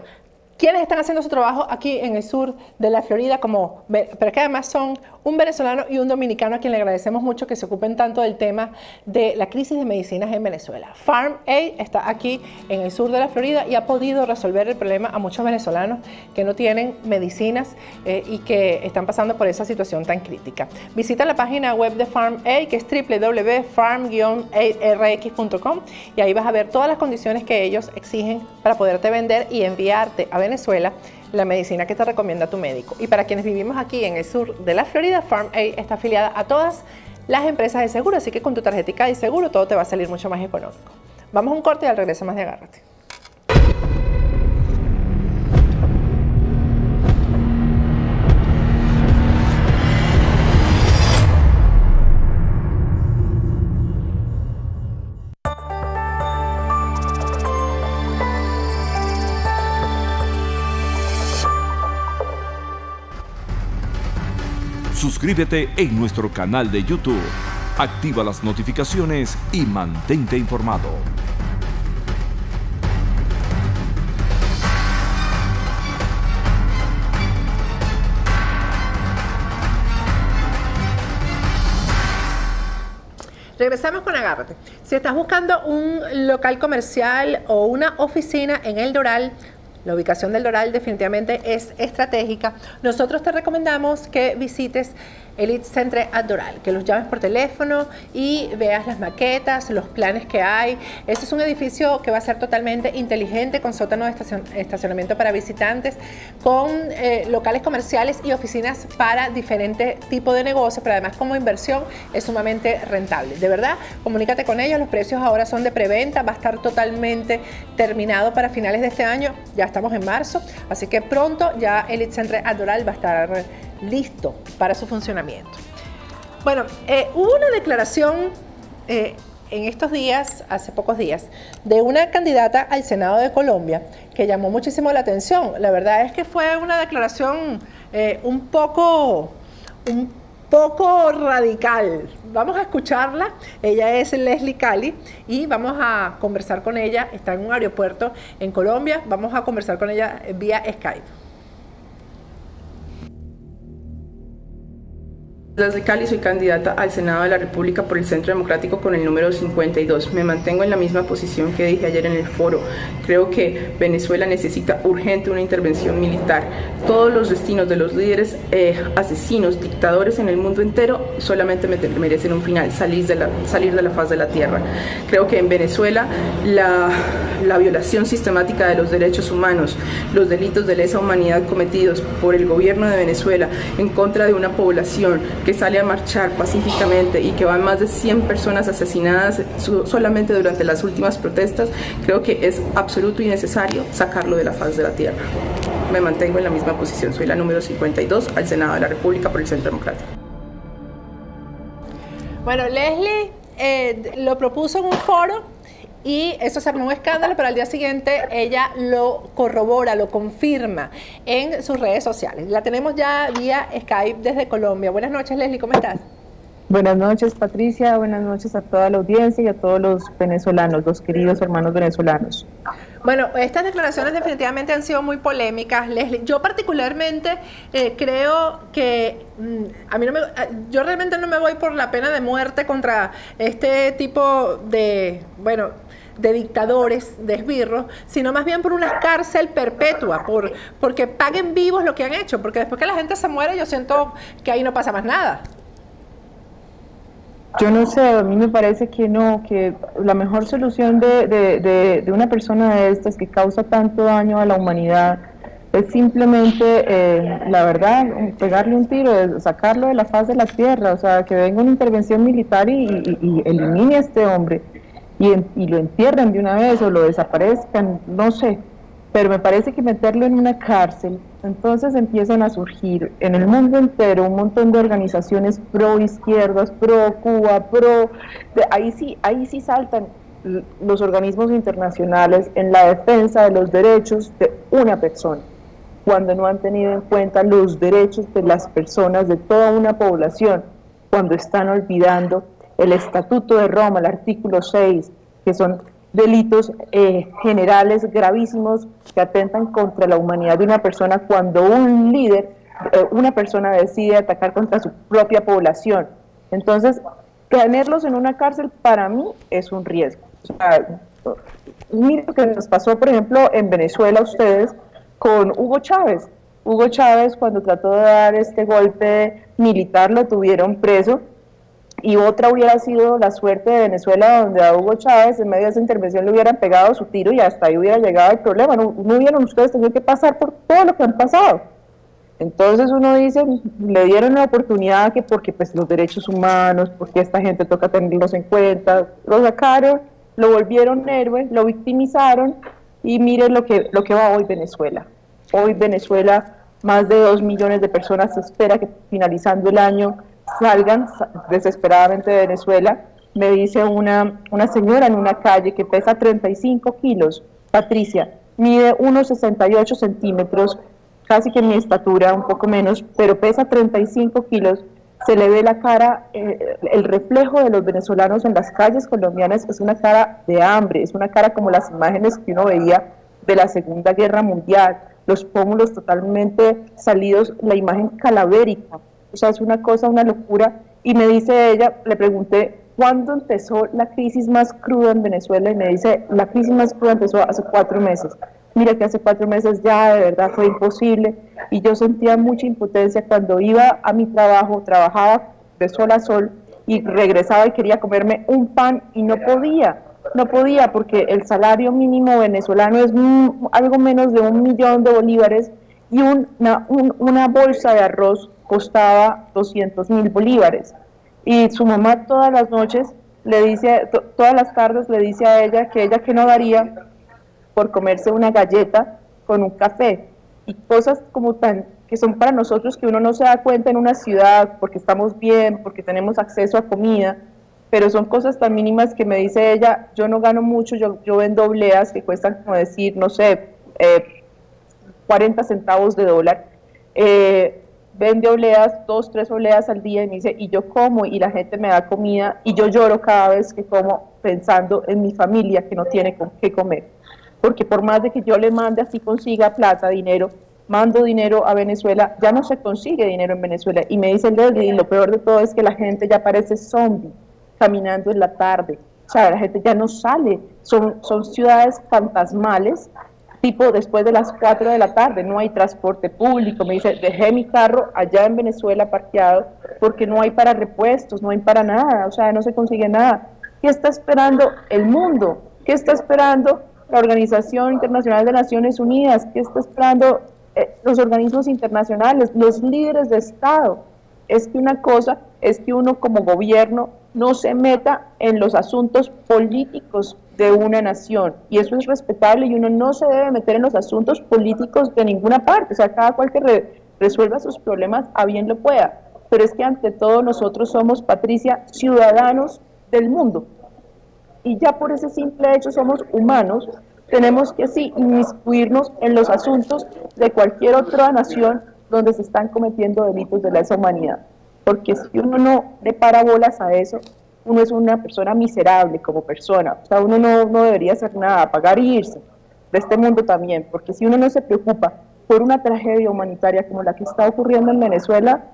¿Quiénes están haciendo su trabajo aquí en el sur de la Florida? Como, pero que además son un venezolano y un dominicano a quien le agradecemos mucho que se ocupen tanto del tema de la crisis de medicinas en Venezuela. Farm Aid está aquí en el sur de la Florida y ha podido resolver el problema a muchos venezolanos que no tienen medicinas eh, y que están pasando por esa situación tan crítica. Visita la página web de Farm Aid que es www.farm-rx.com y ahí vas a ver todas las condiciones que ellos exigen para poderte vender y enviarte a Venezuela la medicina que te recomienda tu médico. Y para quienes vivimos aquí en el sur de la Florida, Farm Aid está afiliada a todas las empresas de seguro, así que con tu tarjetita de seguro todo te va a salir mucho más económico. Vamos a un corte y al regreso más de Agárrate. Suscríbete en nuestro canal de YouTube, activa las notificaciones y mantente informado. Regresamos con Agárrate. Si estás buscando un local comercial o una oficina en El Doral, la ubicación del Doral definitivamente es estratégica. Nosotros te recomendamos que visites Elite Centre Adoral, que los llames por teléfono y veas las maquetas, los planes que hay. Este es un edificio que va a ser totalmente inteligente, con sótano de estacionamiento para visitantes, con eh, locales comerciales y oficinas para diferentes tipos de negocios, pero además como inversión es sumamente rentable. De verdad, comunícate con ellos, los precios ahora son de preventa, va a estar totalmente terminado para finales de este año, ya estamos en marzo, así que pronto ya Elite Centre Adoral va a estar listo para su funcionamiento. Bueno, eh, hubo una declaración eh, en estos días, hace pocos días, de una candidata al Senado de Colombia que llamó muchísimo la atención. La verdad es que fue una declaración eh, un poco, un poco radical. Vamos a escucharla. Ella es Leslie Cali y vamos a conversar con ella. Está en un aeropuerto en Colombia. Vamos a conversar con ella vía Skype. Desde Cali soy candidata al Senado de la República por el Centro Democrático con el número 52. Me mantengo en la misma posición que dije ayer en el foro. Creo que Venezuela necesita urgente una intervención militar. Todos los destinos de los líderes eh, asesinos, dictadores en el mundo entero solamente merecen un final, salir de, la, salir de la faz de la tierra. Creo que en Venezuela la, la violación sistemática de los derechos humanos, los delitos de lesa humanidad cometidos por el gobierno de Venezuela en contra de una población que sale a marchar pacíficamente y que van más de 100 personas asesinadas solamente durante las últimas protestas, creo que es absoluto y necesario sacarlo de la faz de la tierra. Me mantengo en la misma posición, soy la número 52 al Senado de la República por el Centro Democrático. Bueno, Leslie eh, lo propuso en un foro y eso se armó un escándalo, pero al día siguiente ella lo corrobora, lo confirma en sus redes sociales. La tenemos ya vía Skype desde Colombia. Buenas noches, Leslie, ¿cómo estás? Buenas noches, Patricia. Buenas noches a toda la audiencia y a todos los venezolanos, los queridos hermanos venezolanos. Bueno, estas declaraciones definitivamente han sido muy polémicas, Leslie. Yo particularmente eh, creo que mm, a mí no me, yo realmente no me voy por la pena de muerte contra este tipo de, bueno, de dictadores, de esbirros, sino más bien por una cárcel perpetua, por, porque paguen vivos lo que han hecho, porque después que la gente se muere yo siento que ahí no pasa más nada. Yo no sé, a mí me parece que no, que la mejor solución de, de, de, una persona de estas que causa tanto daño a la humanidad es simplemente, eh, la verdad, pegarle un tiro, sacarlo de la faz de la tierra, o sea, que venga una intervención militar y, elimine a este hombre y, y, lo entierren de una vez o lo desaparezcan, no sé, pero me parece que meterlo en una cárcel, entonces empiezan a surgir en el mundo entero un montón de organizaciones pro izquierdas, pro Cuba, pro, ahí sí, ahí sí saltan los organismos internacionales en la defensa de los derechos de una persona cuando no han tenido en cuenta los derechos de las personas, de toda una población, cuando están olvidando el Estatuto de Roma, el artículo 6, que son delitos eh, generales gravísimos que atentan contra la humanidad de una persona cuando un líder, eh, una persona decide atacar contra su propia población. Entonces, tenerlos en una cárcel para mí es un riesgo. O sea, lo que nos pasó, por ejemplo, en Venezuela, ustedes, con Hugo Chávez. Hugo Chávez cuando trató de dar este golpe militar lo tuvieron preso y otra hubiera sido la suerte de Venezuela donde a Hugo Chávez en medio de esa intervención le hubieran pegado su tiro y hasta ahí hubiera llegado el problema. No, no hubieran ustedes tenido que pasar por todo lo que han pasado. Entonces uno dice, le dieron la oportunidad que porque pues los derechos humanos, porque esta gente toca tenerlos en cuenta, lo sacaron, lo volvieron héroe, lo victimizaron y miren lo que, lo que va hoy Venezuela. Hoy Venezuela, más de dos millones de personas se espera que finalizando el año salgan desesperadamente de Venezuela. Me dice una, una señora en una calle que pesa 35 kilos, Patricia, mide 1,68 centímetros, casi que mi estatura, un poco menos, pero pesa 35 kilos se le ve la cara, eh, el reflejo de los venezolanos en las calles colombianas es una cara de hambre, es una cara como las imágenes que uno veía de la Segunda Guerra Mundial, los pómulos totalmente salidos, la imagen calavérica, o sea, es una cosa, una locura. Y me dice ella, le pregunté, ¿cuándo empezó la crisis más cruda en Venezuela? Y me dice, la crisis más cruda empezó hace cuatro meses mira que hace cuatro meses ya de verdad fue imposible y yo sentía mucha impotencia cuando iba a mi trabajo, trabajaba de sol a sol y regresaba y quería comerme un pan y no podía, no podía porque el salario mínimo venezolano es algo menos de un millón de bolívares y una, una bolsa de arroz costaba 200 mil bolívares. Y su mamá todas las noches le dice, todas las tardes le dice a ella que ella que no daría por comerse una galleta con un café y cosas como tan que son para nosotros que uno no se da cuenta en una ciudad porque estamos bien, porque tenemos acceso a comida, pero son cosas tan mínimas que me dice ella, yo no gano mucho, yo, yo vendo obleas que cuestan como decir, no sé, 40 eh, centavos de dólar, eh, vende obleas, dos, tres obleas al día y me dice, y yo como y la gente me da comida y yo lloro cada vez que como pensando en mi familia que no tiene con qué comer porque por más de que yo le mande así consiga plata, dinero, mando dinero a Venezuela, ya no se consigue dinero en Venezuela. Y me dice Leslie, y lo peor de todo es que la gente ya parece zombie, caminando en la tarde. O sea, la gente ya no sale. Son, son ciudades fantasmales, tipo después de las 4 de la tarde, no hay transporte público. Me dice, dejé mi carro allá en Venezuela parqueado porque no hay para repuestos, no hay para nada, o sea, no se consigue nada. ¿Qué está esperando el mundo? ¿Qué está esperando la Organización Internacional de Naciones Unidas, que está esperando eh, los organismos internacionales, los líderes de Estado. Es que una cosa es que uno como gobierno no se meta en los asuntos políticos de una nación. Y eso es respetable y uno no se debe meter en los asuntos políticos de ninguna parte, o sea, cada cual que resuelva sus problemas a bien lo pueda, pero es que ante todo nosotros somos, Patricia, ciudadanos del mundo, y ya por ese simple hecho somos humanos, tenemos que sí inmiscuirnos en los asuntos de cualquier otra nación donde se están cometiendo delitos de lesa humanidad. Porque si uno no le para bolas a eso, uno es una persona miserable como persona. O sea, uno no, no debería hacer nada, pagar y irse de este mundo también. Porque si uno no se preocupa por una tragedia humanitaria como la que está ocurriendo en Venezuela,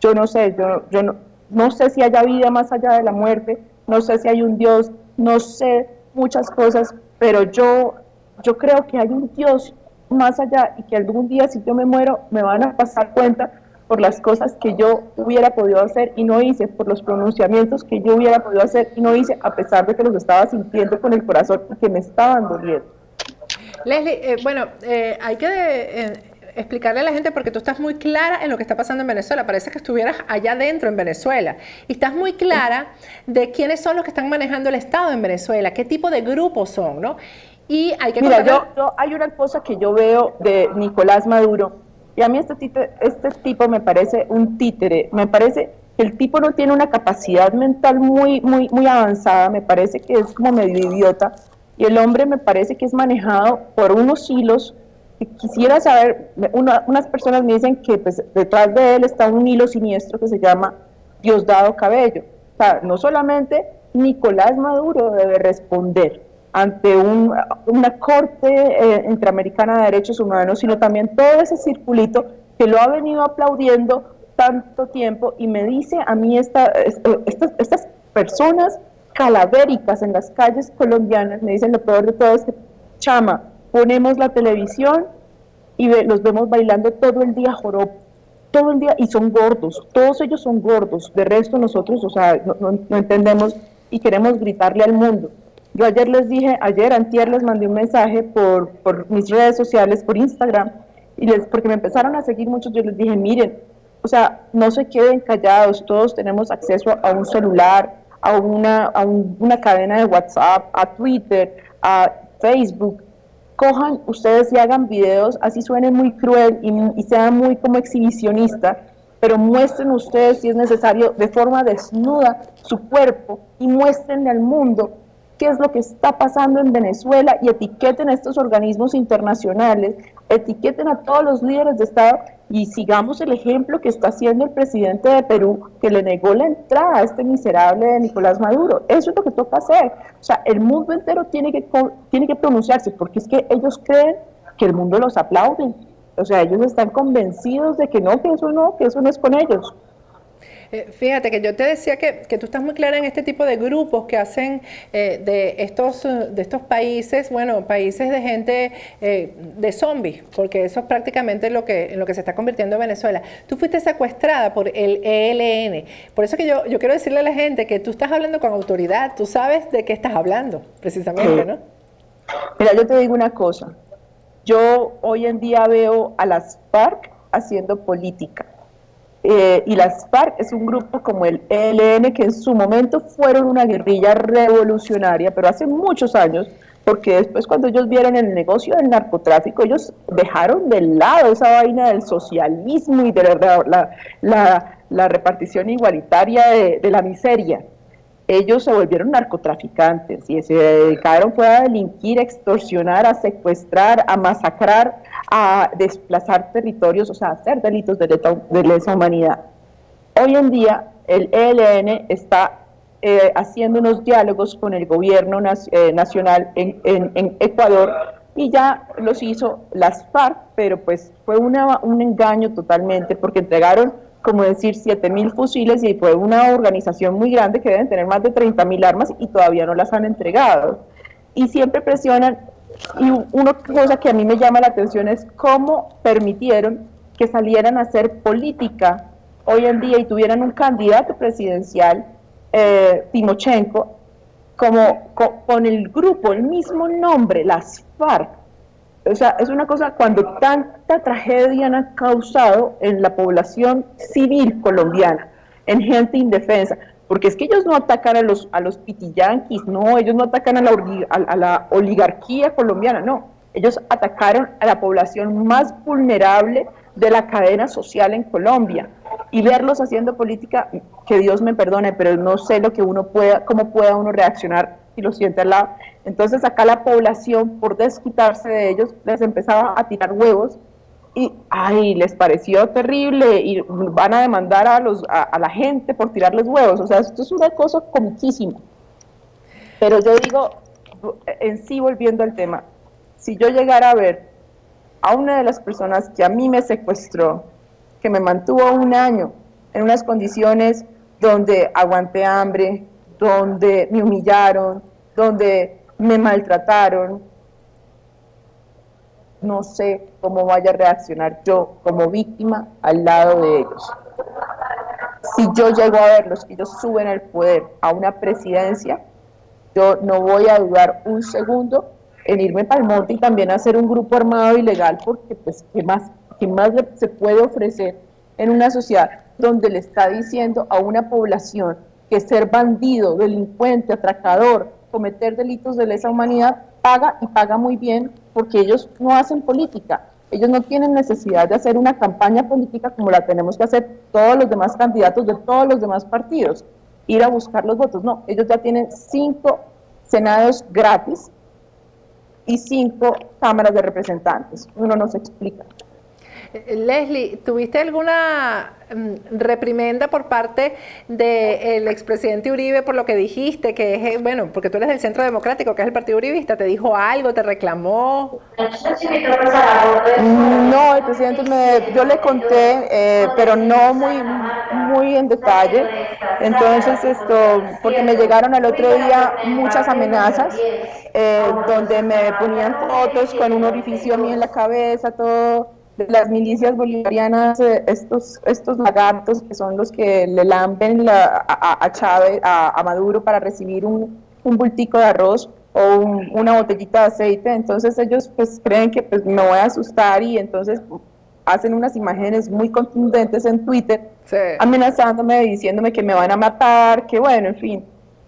yo no sé, yo, yo no, no sé si haya vida más allá de la muerte, no sé si hay un Dios, no sé muchas cosas, pero yo, yo creo que hay un Dios más allá y que algún día si yo me muero me van a pasar cuenta por las cosas que yo hubiera podido hacer y no hice, por los pronunciamientos que yo hubiera podido hacer y no hice, a pesar de que los estaba sintiendo con el corazón y que me estaban doliendo. Leslie, eh, bueno, eh, hay que eh, explicarle a la gente porque tú estás muy clara en lo que está pasando en Venezuela. Parece que estuvieras allá adentro en Venezuela. Y estás muy clara de quiénes son los que están manejando el Estado en Venezuela, qué tipo de grupos son, ¿no? Y hay que Mira, yo, hay una cosa que yo veo de Nicolás Maduro, y a mí este, este tipo me parece un títere, me parece que el tipo no tiene una capacidad mental muy, muy, muy avanzada, me parece que es como medio idiota, y el hombre me parece que es manejado por unos hilos quisiera saber, unas personas me dicen que pues, detrás de él está un hilo siniestro que se llama Diosdado Cabello. O sea, no solamente Nicolás Maduro debe responder ante una corte eh, interamericana de derechos humanos, sino también todo ese circulito que lo ha venido aplaudiendo tanto tiempo y me dice a mí esta, estas, estas personas calavéricas en las calles colombianas, me dicen lo peor de todo es que, chama, ponemos la televisión y los vemos bailando todo el día joropo, todo el día, y son gordos, todos ellos son gordos, de resto nosotros, o sea, no, entendemos y queremos gritarle al mundo. Yo ayer les dije, ayer, antier les mandé un mensaje por, por mis redes sociales, por Instagram, y les, porque me empezaron a seguir muchos, yo les dije, miren, o sea, no se queden callados, todos tenemos acceso a un celular, a una, a una cadena de WhatsApp, a Twitter, a Facebook, cojan ustedes y hagan videos, así suenen muy cruel y, sean muy como exhibicionista, pero muestren ustedes si es necesario de forma desnuda su cuerpo y muestren al mundo qué es lo que está pasando en Venezuela y etiqueten a estos organismos internacionales, etiqueten a todos los líderes de Estado y sigamos el ejemplo que está haciendo el presidente de Perú, que le negó la entrada a este miserable de Nicolás Maduro. Eso es lo que toca hacer. O sea, el mundo entero tiene que, tiene que pronunciarse, porque es que ellos creen que el mundo los aplaude. O sea, ellos están convencidos de que no, que eso no, que eso no es con ellos. Eh, fíjate que yo te decía que, que, tú estás muy clara en este tipo de grupos que hacen eh, de, estos, de estos países, bueno, países de gente eh, de zombies, porque eso es prácticamente lo que, en lo que se está convirtiendo Venezuela. Tú fuiste secuestrada por el ELN. Por eso que yo, yo quiero decirle a la gente que tú estás hablando con autoridad, tú sabes de qué estás hablando, precisamente, ¿no? Mira, yo te digo una cosa. Yo hoy en día veo a las FARC haciendo política eh, y las FARC es un grupo como el ELN que en su momento fueron una guerrilla revolucionaria, pero hace muchos años, porque después cuando ellos vieron el negocio del narcotráfico, ellos dejaron de lado esa vaina del socialismo y de la, la, repartición igualitaria de, de la miseria. Ellos se volvieron narcotraficantes y se dedicaron fue a delinquir, a extorsionar, a secuestrar, a masacrar, a desplazar territorios, o sea, a hacer delitos de, lesa humanidad. Hoy en día el ELN está eh, haciendo unos diálogos con el gobierno eh, nacional en, Ecuador y ya los hizo las FARC, pero pues fue una, un engaño totalmente porque entregaron como decir, 7 mil fusiles y fue una organización muy grande que deben tener más de 30 mil armas y todavía no las han entregado. Y siempre presionan, y una cosa que a mí me llama la atención es cómo permitieron que salieran a hacer política hoy en día y tuvieran un candidato presidencial, eh, Timochenko, como con el grupo, el mismo nombre, las FARC, o sea, es una cosa cuando tanta tragedia han causado en la población civil colombiana, en gente indefensa, porque es que ellos no atacan a los, a los pitiyanquis, no, ellos no atacan a la, a la oligarquía colombiana, no, ellos atacaron a la población más vulnerable de la cadena social en Colombia y verlos haciendo política, que Dios me perdone, pero no sé lo que uno pueda, cómo pueda uno reaccionar si lo siente al lado. Entonces acá la población, por desquitarse de ellos, les empezaba a tirar huevos y, ay, les pareció terrible y van a demandar a, los, a, la gente por tirarles huevos. O sea, esto es una cosa comiquísima. Pero yo digo, en sí volviendo al tema, si yo llegara a ver a una de las personas que a mí me secuestró, que me mantuvo un año en unas condiciones donde aguanté hambre, donde me humillaron, donde me maltrataron. No sé cómo vaya a reaccionar yo como víctima al lado de ellos. Si yo llego a verlos que ellos suben el poder a una presidencia, yo no voy a dudar un segundo en irme para el monte y también hacer un grupo armado ilegal, porque pues, ¿qué más, qué más se puede ofrecer en una sociedad donde le está diciendo a una población que ser bandido, delincuente, atracador, cometer delitos de lesa humanidad, paga y paga muy bien porque ellos no hacen política. Ellos no tienen necesidad de hacer una campaña política como la tenemos que hacer todos los demás candidatos de todos los demás partidos, ir a buscar los votos. No, ellos ya tienen cinco senados gratis y cinco cámaras de representantes. Uno no se explica. Leslie, ¿tuviste alguna mm, reprimenda por parte del expresidente Uribe por lo que dijiste, que es, eh, bueno, porque tú eres del Centro Democrático, que es el Partido Uribista, ¿te dijo algo, te reclamó? No, el presidente me, yo le conté, eh, pero no muy, muy en detalle. Entonces, esto, porque me llegaron el otro día muchas amenazas, eh, donde me ponían fotos con un orificio a mí en la cabeza, todo de las milicias bolivarianas, eh, estos, estos lagartos que son los que le lamben a, Chávez, a, Maduro para recibir un, un bultico de arroz o una botellita de aceite, entonces ellos pues creen que pues me voy a asustar y entonces hacen unas imágenes muy contundentes en Twitter amenazándome, diciéndome que me van a matar, que bueno, en fin.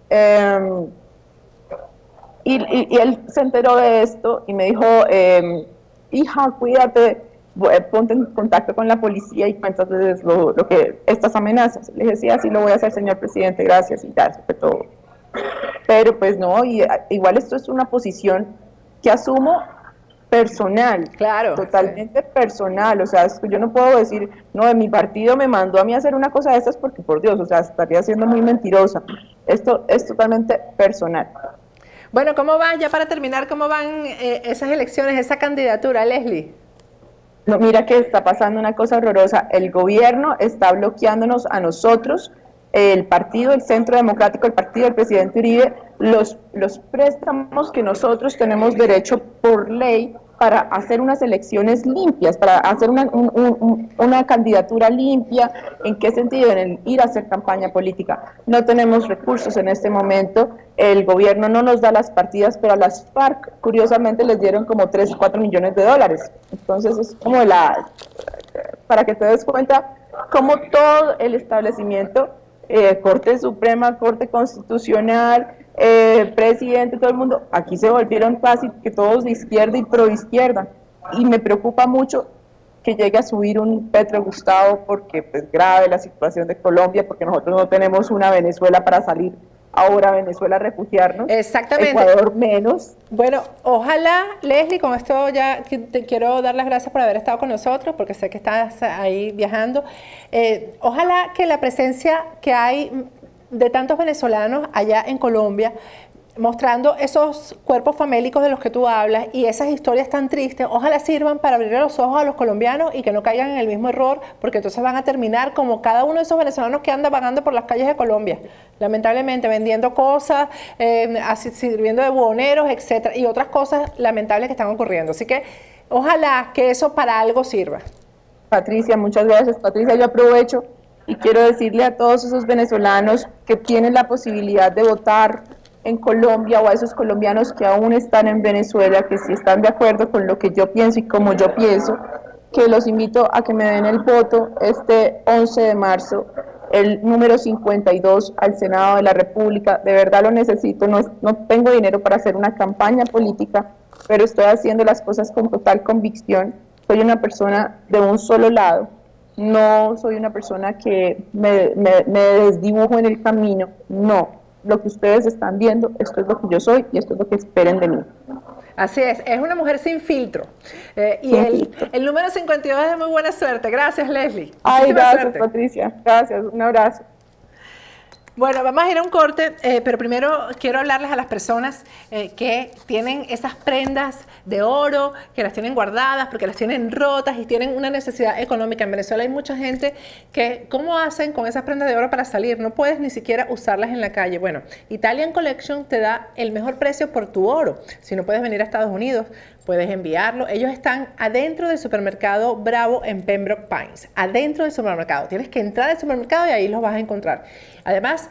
Em, y, y, él se enteró de esto y me dijo, eh, hija, cuídate, ponte en contacto con la policía y cuéntales lo, lo que estas amenazas. Le decía, sí, lo voy a hacer, señor presidente, gracias, y ya, eso fue todo. Pero pues no, y, igual esto es una posición que asumo personal, claro, totalmente personal, o sea, yo no puedo decir, no, de mi partido me mandó a mí a hacer una cosa de estas porque por Dios, o sea, estaría siendo muy mentirosa. Esto es totalmente personal. Bueno, ¿cómo van, ya para terminar, cómo van eh, esas elecciones, esa candidatura, Leslie? No, mira que está pasando una cosa horrorosa. El gobierno está bloqueándonos a nosotros, el partido, el Centro Democrático, el partido del presidente Uribe, los, los préstamos que nosotros tenemos derecho por ley para hacer unas elecciones limpias, para hacer una, una candidatura limpia. ¿En qué sentido? En ir a hacer campaña política. No tenemos recursos en este momento. El gobierno no nos da las partidas, pero a las FARC, curiosamente, les dieron como 3, 4 millones de dólares. Entonces, es como la. Para que te des cuenta, como todo el establecimiento, eh, Corte Suprema, Corte Constitucional, eh, presidente, todo el mundo, aquí se volvieron casi que todos de izquierda y pro izquierda. Y me preocupa mucho que llegue a subir un Petro Gustavo porque pues grave la situación de Colombia, porque nosotros no tenemos una Venezuela para salir ahora a Venezuela a refugiarnos. Exactamente. Ecuador menos. Bueno, ojalá, Leslie, con esto ya te quiero dar las gracias por haber estado con nosotros, porque sé que estás ahí viajando. Eh, ojalá que la presencia que hay de tantos venezolanos allá en Colombia, mostrando esos cuerpos famélicos de los que tú hablas y esas historias tan tristes, ojalá sirvan para abrir los ojos a los colombianos y que no caigan en el mismo error, porque entonces van a terminar como cada uno de esos venezolanos que anda vagando por las calles de Colombia, lamentablemente vendiendo cosas, eh, sirviendo de buhoneros, etcétera, y otras cosas lamentables que están ocurriendo. Así que ojalá que eso para algo sirva. Patricia, muchas gracias. Patricia, yo aprovecho y quiero decirle a todos esos venezolanos que tienen la posibilidad de votar en Colombia o a esos colombianos que aún están en Venezuela, que si están de acuerdo con lo que yo pienso y como yo pienso, que los invito a que me den el voto este 11 de marzo, el número 52 al Senado de la República. De verdad lo necesito, no, no tengo dinero para hacer una campaña política, pero estoy haciendo las cosas con total convicción. Soy una persona de un solo lado no soy una persona que me, desdibujo en el camino, no. Lo que ustedes están viendo, esto es lo que yo soy y esto es lo que esperen de mí. Así es, es una mujer sin filtro. Eh, y el, el, número 52 es de muy buena suerte. Gracias, Leslie. Ay, gracias, Patricia. Gracias, un abrazo. Bueno, vamos a ir a un corte, eh, pero primero quiero hablarles a las personas eh, que tienen esas prendas de oro, que las tienen guardadas porque las tienen rotas y tienen una necesidad económica. En Venezuela hay mucha gente que, ¿cómo hacen con esas prendas de oro para salir? No puedes ni siquiera usarlas en la calle. Bueno, Italian Collection te da el mejor precio por tu oro. Si no puedes venir a Estados Unidos, puedes enviarlo. Ellos están adentro del supermercado Bravo en Pembroke Pines. Adentro del supermercado. Tienes que entrar al supermercado y ahí los vas a encontrar. Además,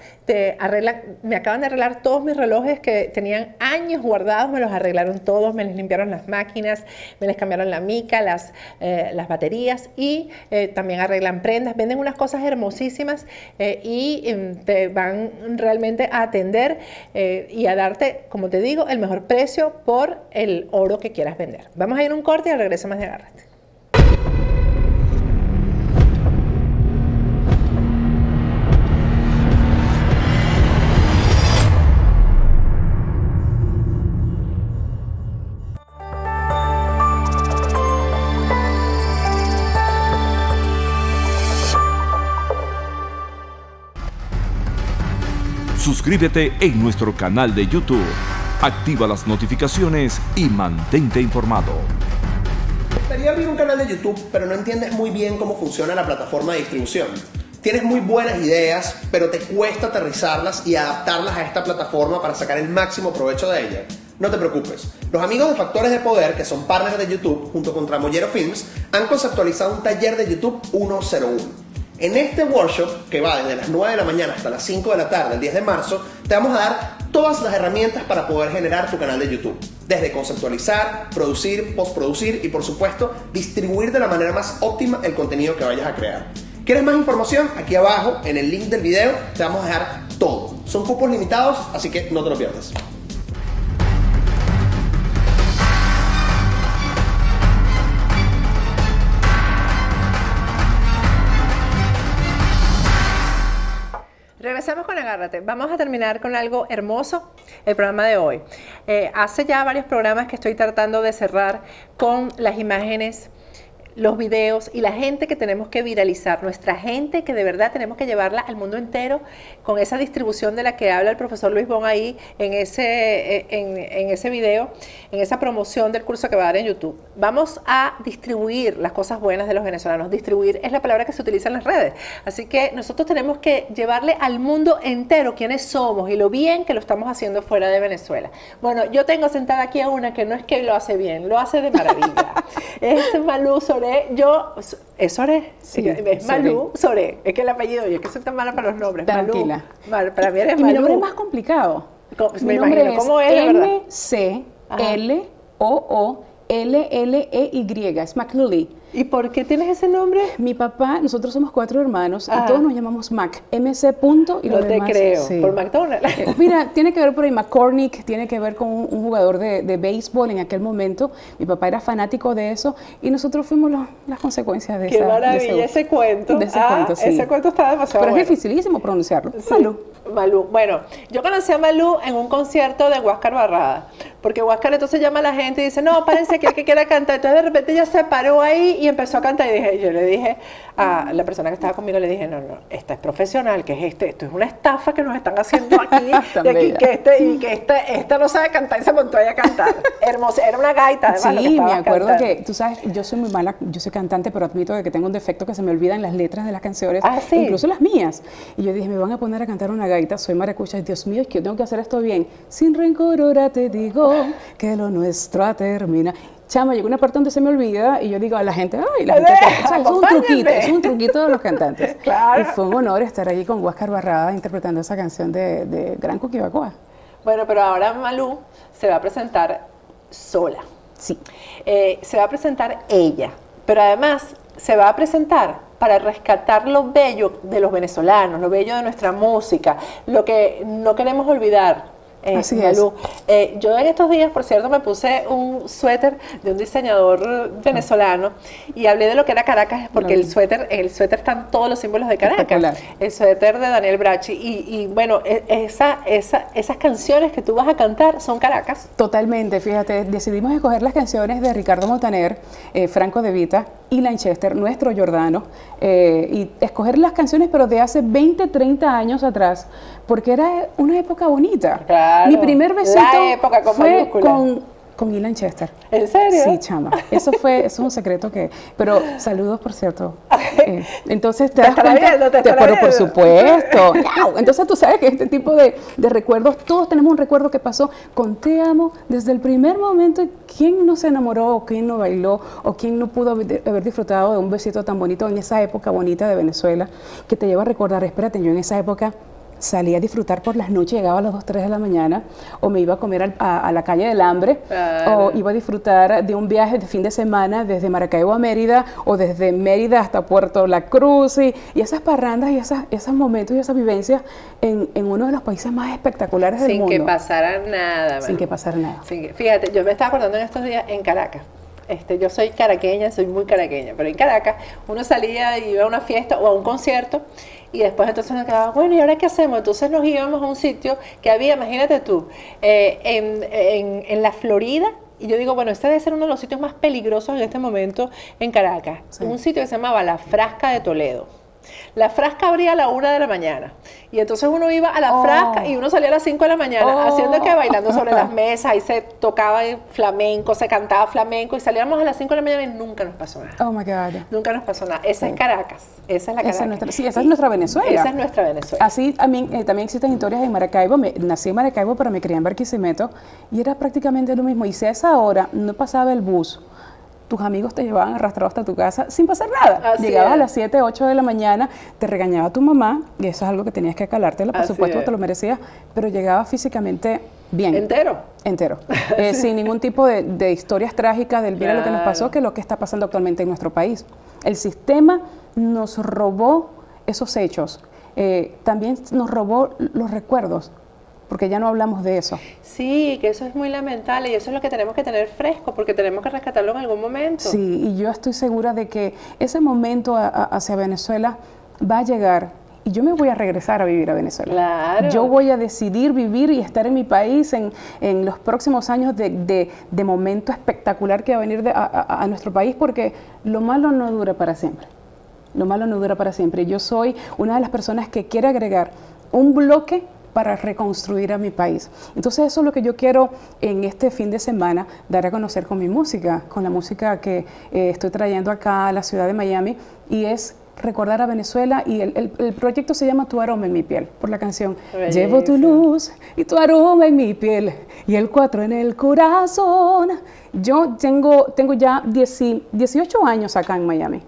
me acaban de arreglar todos mis relojes que tenían años guardados, me los arreglaron todos, me les limpiaron las máquinas, me les cambiaron la mica, las, eh, baterías y eh, también arreglan prendas, venden unas cosas hermosísimas eh, y em, te van realmente a atender y a darte, como te digo, el mejor precio por el oro que quieras vender. Vamos a ir un corte y al regreso más de Agárrate. Suscríbete en nuestro canal de YouTube, activa las notificaciones y mantente informado. Gustaría abrir un canal de YouTube, pero no entiendes muy bien cómo funciona la plataforma de distribución. Tienes muy buenas ideas, pero te cuesta aterrizarlas y adaptarlas a esta plataforma para sacar el máximo provecho de ella. No te preocupes. Los amigos de Factores de Poder, que son partners de YouTube junto con Tramoyero Films, han conceptualizado un taller de YouTube 101 en este workshop, que va desde las 9 de la mañana hasta las 5 de la tarde, el 10 de marzo, te vamos a dar todas las herramientas para poder generar tu canal de YouTube. Desde conceptualizar, producir, postproducir y por supuesto distribuir de la manera más óptima el contenido que vayas a crear. ¿Quieres más información? Aquí abajo, en el link del video, te vamos a dejar todo. Son cupos limitados, así que no te lo pierdas. Regresamos con Agárrate. Vamos a terminar con algo hermoso, el programa de hoy. Eh, hace ya varios programas que estoy tratando de cerrar con las imágenes los videos y la gente que tenemos que viralizar, nuestra gente que de verdad tenemos que llevarla al mundo entero con esa distribución de la que habla el profesor Luis Bon ahí en ese, en, ese video, en esa promoción del curso que va a dar en YouTube. Vamos a distribuir las cosas buenas de los venezolanos. Distribuir es la palabra que se utiliza en las redes. Así que nosotros tenemos que llevarle al mundo entero quiénes somos y lo bien que lo estamos haciendo fuera de Venezuela. Bueno, yo tengo sentada aquí a una que no es que lo hace bien, lo hace de maravilla. [laughs] es Malú sobre yo, ¿es Sore? Sí, es Malú Sore. Es que el apellido, yo es que soy tan mala para los nombres. Tranquila. Malú, para mí eres y Malú. mi nombre es más complicado. Mi nombre es ¿Cómo es, M-C-L-O-O-L-L-E-Y. Es McLuly. ¿Y por qué tienes ese nombre? Mi papá, nosotros somos cuatro hermanos y ah. todos nos llamamos Mac, MC punto y no te creo, por McDonald's. Eh, mira, tiene que ver por ahí McCormick, tiene que ver con un, jugador de, de, béisbol en aquel momento. Mi papá era fanático de eso y nosotros fuimos las consecuencias de Qué maravilla ese, cuento. ese ah, cuento, sí. Ese cuento está demasiado Pero es dificilísimo pronunciarlo. Malú. Malú. Bueno, yo conocí a Malú en un concierto de Huáscar Barrada, porque Huáscar entonces llama a la gente y dice, no, párense que el que quiera cantar. Entonces de repente ella se paró ahí y empezó a cantar y dije, yo le dije a la persona que estaba conmigo, le dije, no, no, esta es profesional, que es este, esto es una estafa que nos están haciendo [laughs] aquí, y, aquí, que este, y que este, esta no sabe cantar y se montó ahí a cantar. Hermosa, era una gaita además. Sí, me acuerdo que, tú sabes, yo soy muy mala, yo soy cantante, pero admito que tengo un defecto que se me olvidan las letras de las canciones, ah, incluso las mías. Y yo dije, me van a poner a cantar una gaita, soy maracucha, Dios mío, es que yo tengo que hacer esto bien. Sin rencor ahora te digo que lo nuestro termina chama, llegó una parte donde se me olvida y yo digo a la gente, ay, la gente, es un truquito, es un truquito de los cantantes. [laughs] claro. Y fue un honor estar allí con Huáscar Barrada interpretando esa canción de, de Gran Coquibacoa. Bueno, pero ahora Malú se va a presentar sola. Sí. Eh, se va a presentar ella, pero además se va a presentar para rescatar lo bello de los venezolanos, lo bello de nuestra música, lo que no queremos olvidar eh, Así es. Eh, yo en estos días, por cierto, me puse un suéter de un diseñador venezolano y hablé de lo que era Caracas, porque el suéter, el suéter están todos los símbolos de Caracas. El suéter de Daniel Brachi. Y, bueno, e, esa, esa, esas canciones que tú vas a cantar son Caracas. Totalmente, fíjate, decidimos escoger las canciones de Ricardo Montaner, eh, Franco De Vita y Lanchester, nuestro Jordano, y escoger las canciones, pero de hace 20, 30 años atrás, porque era una época bonita. Mi primer besito fue con, con Ilan Chester. ¿En serio? Sí, chama. Eso fue, eso es un secreto que. Pero saludos, por cierto. [laughs] Eh, entonces te, das cuenta. te pero por supuesto. [laughs] entonces tú sabes que este tipo de, de, recuerdos, todos tenemos un recuerdo que pasó con Te amo desde el primer momento. ¿Quién no se enamoró o quién no bailó o quién no pudo haber disfrutado de un besito tan bonito en esa época bonita de Venezuela que te lleva a recordar, espérate, yo en esa época salía a disfrutar por las noches, llegaba a las 2, 3 de la mañana, o me iba a comer al- a, a la calle del hambre, Claro. o iba a disfrutar de un viaje de fin de semana desde Maracaibo a Mérida, o desde Mérida hasta Puerto La Cruz, y, y esas parrandas y esas, esos momentos y esas vivencias en, en uno de los países más espectaculares del Sin mundo. que pasara nada. Sin que pasara nada. Sin que- fíjate, yo me estaba acordando en estos días en Caracas. Este, yo soy caraqueña, soy muy caraqueña, pero en Caracas uno salía y iba a una fiesta o a un concierto y después entonces nos quedaba, bueno, ¿y ahora qué hacemos? Entonces nos íbamos a un sitio que había, imagínate tú, eh, en, en- en la Florida, y yo digo, bueno, este debe ser uno de los sitios más peligrosos en este momento en Caracas. Sí. Un sitio que se llamaba La Frasca de Toledo. La frasca abría a la una de la mañana. Y entonces uno iba a la Oh. frasca y uno salía a las 5 de la mañana Oh. haciendo que bailando sobre las [laughs] mesas, ahí se tocaba flamenco, se cantaba flamenco y salíamos a las 5 de la mañana y nunca nos pasó nada. Oh my God. Nunca nos pasó nada. Esa es Caracas. Esa es la Esa es Caracas. nuestra- sí, esa es nuestra Venezuela. Esa es nuestra Venezuela. Así también, eh, también existen historias en Maracaibo. Me- nací en Maracaibo, pero me crié en Barquisimeto y era prácticamente lo mismo. Y si a esa hora no pasaba el bus, tus amigos te llevaban arrastrado hasta tu casa sin pasar nada. Así Llegabas es. a las 7, 8 de la mañana, te regañaba tu mamá, y eso es algo que tenías que calártelo, por Así supuesto, es. te lo merecías, pero llegabas físicamente bien. Entero. Entero. [laughs] Eh, sin ningún tipo de, de historias trágicas del mira lo que nos Claro. pasó, que lo que está pasando actualmente en nuestro país. El sistema nos robó esos hechos. Eh, también nos robó los recuerdos, porque ya no hablamos de eso. Sí, que eso es muy lamentable y eso es lo que tenemos que tener fresco porque tenemos que rescatarlo en algún momento. Sí, y yo estoy segura de que ese momento a- a- hacia Venezuela va a llegar y yo me voy a regresar a vivir a Venezuela. Claro. Yo voy a decidir vivir y estar en mi país en, en los próximos años de, de- de momento espectacular que va a venir de- a, a- a nuestro país porque lo malo no dura para siempre. Lo malo no dura para siempre. Yo soy una de las personas que quiere agregar un bloque para reconstruir a mi país. Entonces eso es lo que yo quiero en este fin de semana dar a conocer con mi música, con la música que eh, estoy trayendo acá a la ciudad de Miami y es recordar a Venezuela y el, el- el proyecto se llama Tu aroma en mi piel, por la canción Llevo tu luz y tu aroma en mi piel y el cuatro en el corazón. Yo tengo, tengo ya 10 18 años acá en Miami,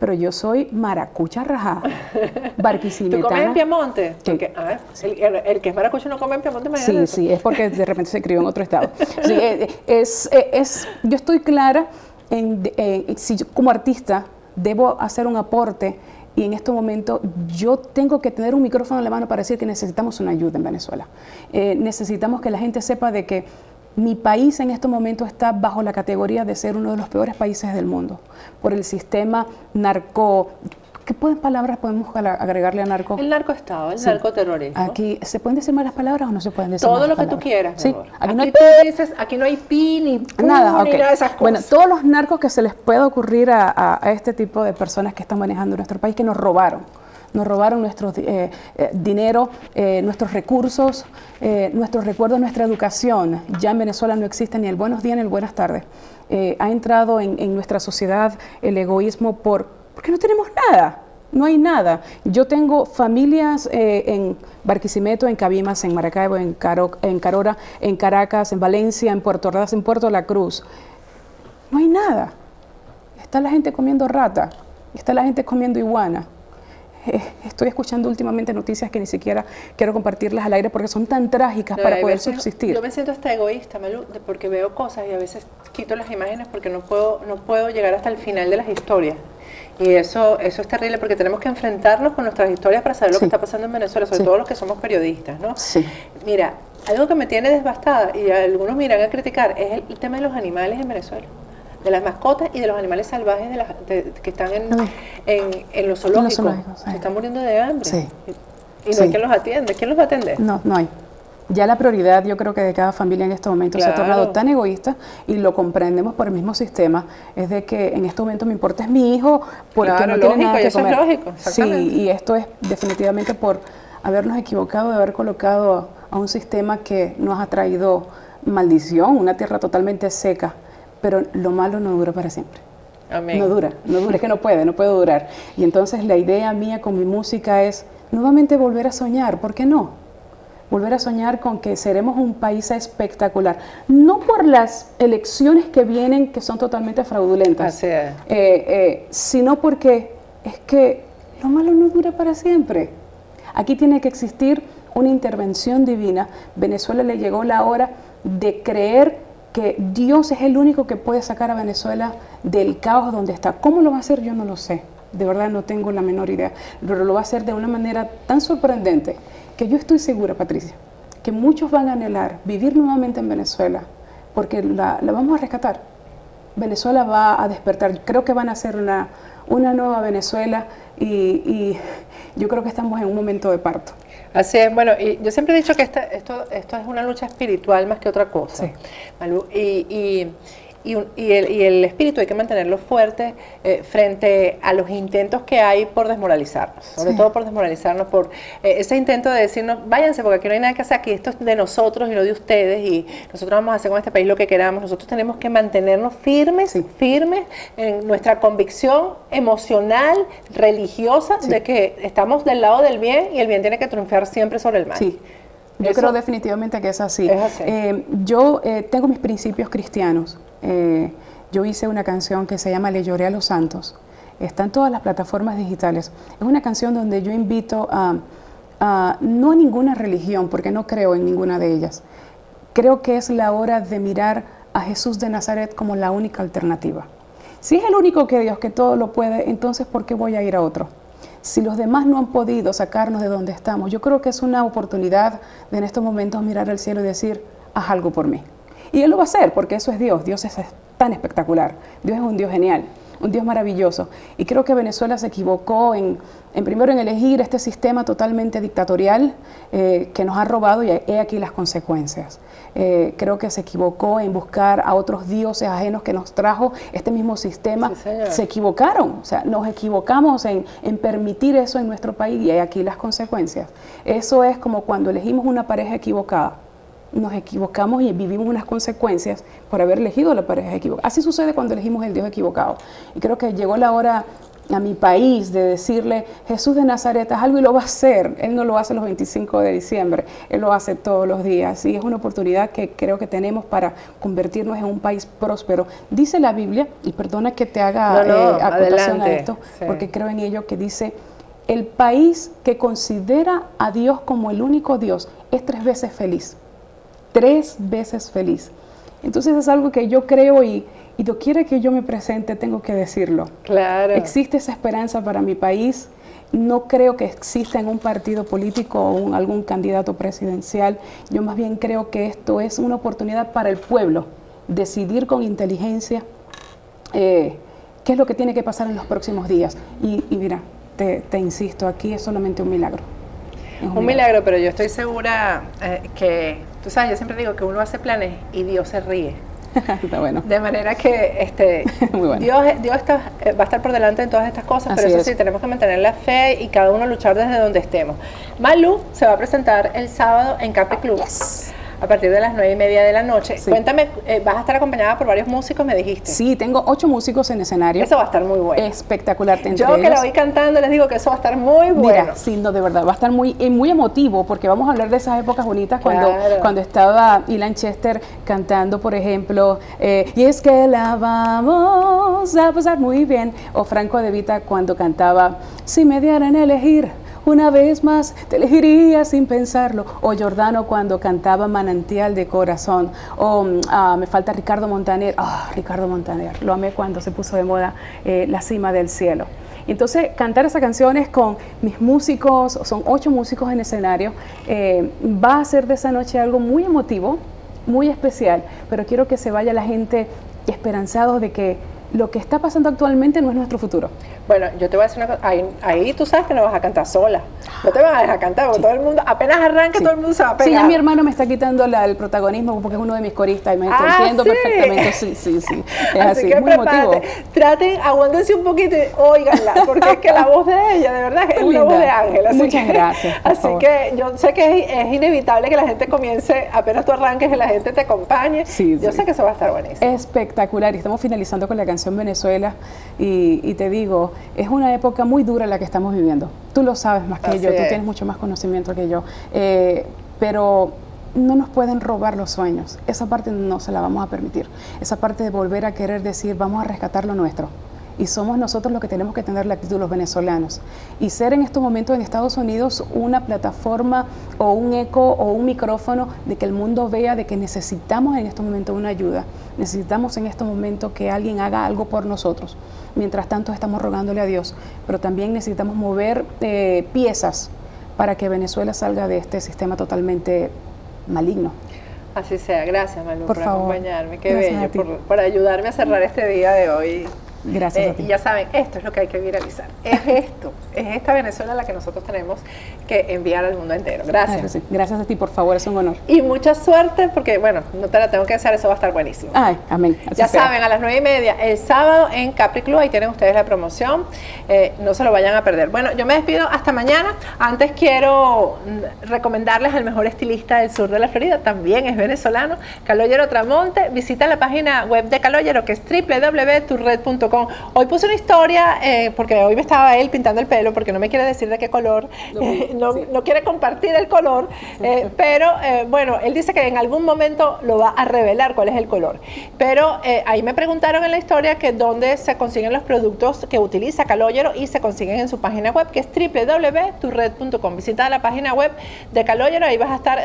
pero yo soy maracucha rajá, [laughs] ¿Tú barquisimetana. comes en Piemonte? Sí. Porque, ah, el, el- el que es maracucho no come en Piemonte, Sí, imagínate. sí, es porque de repente se crió en otro estado. Sí, eh, es, eh, es, yo estoy clara en, eh, si yo como artista debo hacer un aporte y en este momento yo tengo que tener un micrófono en la mano para decir que necesitamos una ayuda en Venezuela. Eh, necesitamos que la gente sepa de que mi país en este momento está bajo la categoría de ser uno de los peores países del mundo por el sistema narco. ¿Qué palabras podemos agregarle a narco? El narcoestado, el Sí. narcoterrorismo. Aquí, ¿se pueden decir malas palabras o no se pueden decir Todo malas lo que tú palabras? quieras. mi Sí, amor. aquí no hay tú dices, aquí no hay pi ni nada, ni ok. nada de esas cosas. Bueno, todos los narcos que se les pueda ocurrir a, a- a este tipo de personas que están manejando nuestro país, que nos robaron. Nos robaron nuestro eh, eh, dinero, eh, nuestros recursos, eh, nuestros recuerdos, nuestra educación. Ya en Venezuela no existe ni el buenos días ni el buenas tardes. Ha entrado en, nuestra sociedad el egoísmo por porque no tenemos nada. No hay nada. Yo tengo familias en Barquisimeto, en Cabimas, en Maracaibo, en, Caro- en Carora, en Caracas, en Valencia, en Puerto Ordaz, en Puerto La Cruz. No hay nada. Está la gente comiendo rata, está la gente comiendo iguana. Eh, [laughs] estoy escuchando últimamente noticias que ni siquiera quiero compartirlas al aire porque son tan trágicas No, para poder veces- subsistir. Yo me siento hasta egoísta, Malu, de- porque veo cosas y a veces quito las imágenes porque no puedo, no puedo llegar hasta el final de las historias. Y eso, eso es terrible porque tenemos que enfrentarnos con nuestras historias para saber lo Sí. que está pasando en Venezuela, sobre Sí. todo los que somos periodistas, ¿no? Sí. Mira, algo que me tiene devastada y algunos miran a criticar es el, el tema de los animales en Venezuela, de las mascotas y de los animales salvajes de las- de- que están en, en, en los zoológicos. zoológicos, sí. Se están muriendo de hambre. Sí. Y, no Sí. hay quien los atiende. ¿Quién los va a atender? No, no hay. Ya la prioridad yo creo que de cada familia en este momento se ha tornado tan egoísta y lo comprendemos por el mismo sistema, es de que en este momento me importa es mi hijo porque Claro, no tiene lógico, nada y que es comer. lógico, sí, y esto es definitivamente por habernos equivocado, de haber colocado a un sistema que nos ha traído maldición, una tierra totalmente seca, pero lo malo no dura para siempre. Amén. No dura, no dura, es que no puede, no puede durar. Y entonces la idea mía con mi música es nuevamente volver a soñar, ¿por qué no? Volver a soñar con que seremos un país espectacular, no por las elecciones que vienen que son totalmente fraudulentas, Así es. eh, eh, sino porque es que lo malo no dura para siempre. Aquí tiene que existir una intervención divina. Venezuela le llegó la hora de creer que Dios es el único que puede sacar a Venezuela del caos donde está. ¿Cómo lo va a hacer? Yo no lo sé. De verdad no tengo la menor idea. Pero lo va a hacer de una manera tan sorprendente que yo estoy segura, Patricia, que muchos van a anhelar vivir nuevamente en Venezuela porque la, vamos a rescatar. Venezuela va a despertar. Creo que van a ser una, una nueva Venezuela y, y yo creo que estamos en un momento de parto. Así es, bueno, y yo siempre he dicho que esto, esto es una lucha espiritual más que otra cosa. Sí. y, y, el, espíritu hay que mantenerlo fuerte eh, frente a los intentos que hay por desmoralizarnos, sobre todo por desmoralizarnos, por eh, ese intento de decirnos, váyanse porque aquí no hay nada que hacer, aquí esto es de nosotros y no de ustedes y nosotros vamos a hacer con este país lo que queramos, nosotros tenemos que mantenernos firmes, firmes en nuestra convicción emocional, religiosa, de que estamos del lado del bien y el bien tiene que triunfar siempre sobre el mal. Yo creo definitivamente que es así. Eh, yo tengo mis principios cristianos. Eh, yo hice una canción que se llama Le lloré a los santos. Está en todas las plataformas digitales. Es una canción donde yo invito a, no a ninguna religión, porque no creo en ninguna de ellas. Creo que es la hora de mirar a Jesús de Nazaret como la única alternativa. Si es el único que Dios que todo lo puede, entonces ¿por qué voy a ir a otro? Si los demás no han podido sacarnos de donde estamos, yo creo que es una oportunidad de en estos momentos mirar al cielo y decir, haz algo por mí. Y Él lo va a hacer porque eso es Dios. Dios es tan espectacular. Dios es un Dios genial, un Dios maravilloso. Y creo que Venezuela se equivocó en, primero en elegir este sistema totalmente dictatorial eh, que nos ha robado y he aquí las consecuencias. Eh, creo que se equivocó en buscar a otros dioses ajenos que nos trajo este mismo sistema. se equivocaron, o sea, nos equivocamos en, en permitir eso en nuestro país y hay aquí las consecuencias. Eso es como cuando elegimos una pareja equivocada nos equivocamos y vivimos unas consecuencias por haber elegido la pareja equivocada. Así sucede cuando elegimos el Dios equivocado. Y creo que llegó la hora a mi país de decirle, Jesús de Nazaret es algo y lo va a hacer. Él no lo hace los 25 de diciembre, Él lo hace todos los días. Y es una oportunidad que creo que tenemos para convertirnos en un país próspero. Dice la Biblia, y perdona que te haga eh, acotación a esto, porque creo en ello, que dice, el país que considera a Dios como el único Dios es tres veces feliz tres veces feliz. Entonces es algo que yo creo y, y quiere que yo me presente, tengo que decirlo. Claro. Existe esa esperanza para mi país. No creo que exista en un partido político o algún candidato presidencial. Yo más bien creo que esto es una oportunidad para el pueblo decidir con inteligencia eh, qué es lo que tiene que pasar en los próximos días. Y, mira, te, insisto, aquí es solamente un milagro. Un, milagro. pero yo estoy segura eh, que Tú sabes, yo siempre digo que uno hace planes y Dios se ríe. [laughs] está bueno. De manera que este, [laughs] Dios, Dios está, eh, va a estar por delante en todas estas cosas, pero eso sí, tenemos que mantener la fe y cada uno luchar desde donde estemos. Malu se va a presentar el sábado en Capri Club a partir de las nueve y media de la noche. Cuéntame, eh, vas a estar acompañada por varios músicos, me dijiste. Sí, tengo ocho músicos en escenario. Eso va a estar muy bueno. Espectacular. Yo que la voy cantando les digo que eso va a estar muy bueno. Mira, sí, no, de verdad, va a estar muy, eh, muy emotivo porque vamos a hablar de esas épocas bonitas cuando, cuando estaba Ilan Chester cantando, por ejemplo, eh, y es que la vamos a pasar muy bien, o Franco De Vita cuando cantaba, si me dieran elegir una vez más te elegiría sin pensarlo. O Giordano cuando cantaba Manantial de Corazón. O mm, ah, me falta Ricardo Montaner. Ah, Ricardo Montaner. Lo amé cuando se puso de moda eh, La cima del cielo. Entonces, cantar esas canciones con mis músicos, son ocho músicos en escenario, eh, va a ser de esa noche algo muy emotivo, muy especial, pero quiero que se vaya la gente esperanzados de que lo que está pasando actualmente no es nuestro futuro. Bueno, yo te voy a decir una cosa, ahí, tú sabes que no vas a cantar sola, no te vas a dejar cantar, porque todo el mundo, apenas arranque, todo el mundo se va a pegar. Sí, ya mi hermano me está quitando el protagonismo porque es uno de mis coristas y me está ah, entiendo perfectamente, sí, sí, sí, [laughs] es así, que muy emotivo. Traten, aguántense un poquito y óiganla, porque es que la voz de ella, de verdad, es una voz de ángel. Muchas gracias. Así que yo sé que es, inevitable que la gente comience, apenas tú arranques, que la gente te acompañe. Sí, yo sé que eso va a estar buenísimo. Espectacular, y estamos finalizando con la canción Venezuela y, te digo, es una época muy dura la que estamos viviendo. Tú lo sabes más que yo, tú tienes mucho más conocimiento que yo, eh, pero no nos pueden robar los sueños. Esa parte no se la vamos a permitir. Esa parte de volver a querer decir, vamos a rescatar lo nuestro. Y somos nosotros los que tenemos que tener la actitud los venezolanos. Y ser en estos momentos en Estados Unidos una plataforma o un eco o un micrófono de que el mundo vea de que necesitamos en estos momentos una ayuda, necesitamos en estos momentos que alguien haga algo por nosotros. Mientras tanto estamos rogándole a Dios, pero también necesitamos mover eh, piezas para que Venezuela salga de este sistema totalmente maligno. Así sea, gracias Malu por, acompañarme, qué bello, por, por, ayudarme a cerrar este día de hoy Gracias. Eh, y ya saben, esto es lo que hay que viralizar. Es [laughs] esto, es esta Venezuela la que nosotros tenemos que enviar al mundo entero. Gracias. Gracias a ti, por favor, es un honor. Y mucha suerte, porque bueno, no te la tengo que hacer, eso va a estar buenísimo. Ay, amén. ya saben, a las nueve y media, el sábado en Capri Club, ahí tienen ustedes la promoción. Eh, no se lo vayan a perder. Bueno, yo me despido hasta mañana. Antes quiero mm, recomendarles al mejor estilista del sur de la Florida, también es venezolano, Caloyero Tramonte. Visita la página web de Caloyero, que es www.turred.com Hoy puse una historia, eh, porque hoy me estaba él pintando el pelo, porque no me quiere decir de qué color, no, [laughs] quiere compartir el color, [laughs] eh, pero eh, bueno, él dice que en algún momento lo va a revelar cuál es el color. Pero ahí me preguntaron en la historia que dónde se consiguen los productos que utiliza Caloyero y se consiguen en su página web, que es www.turred.com. Visita la página web de Caloyero, ahí vas a estar,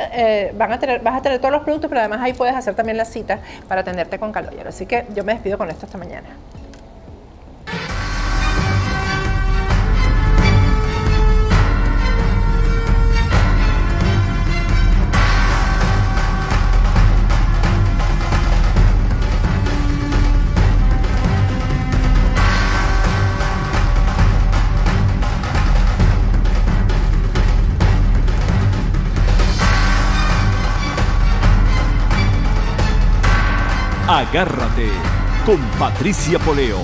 van a tener, vas a tener todos los productos, pero además ahí puedes hacer también la cita para atenderte con Caloyero. Así que yo me despido con esto hasta mañana. Agárrate con Patricia Poleo.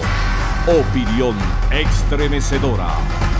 Opinión estremecedora.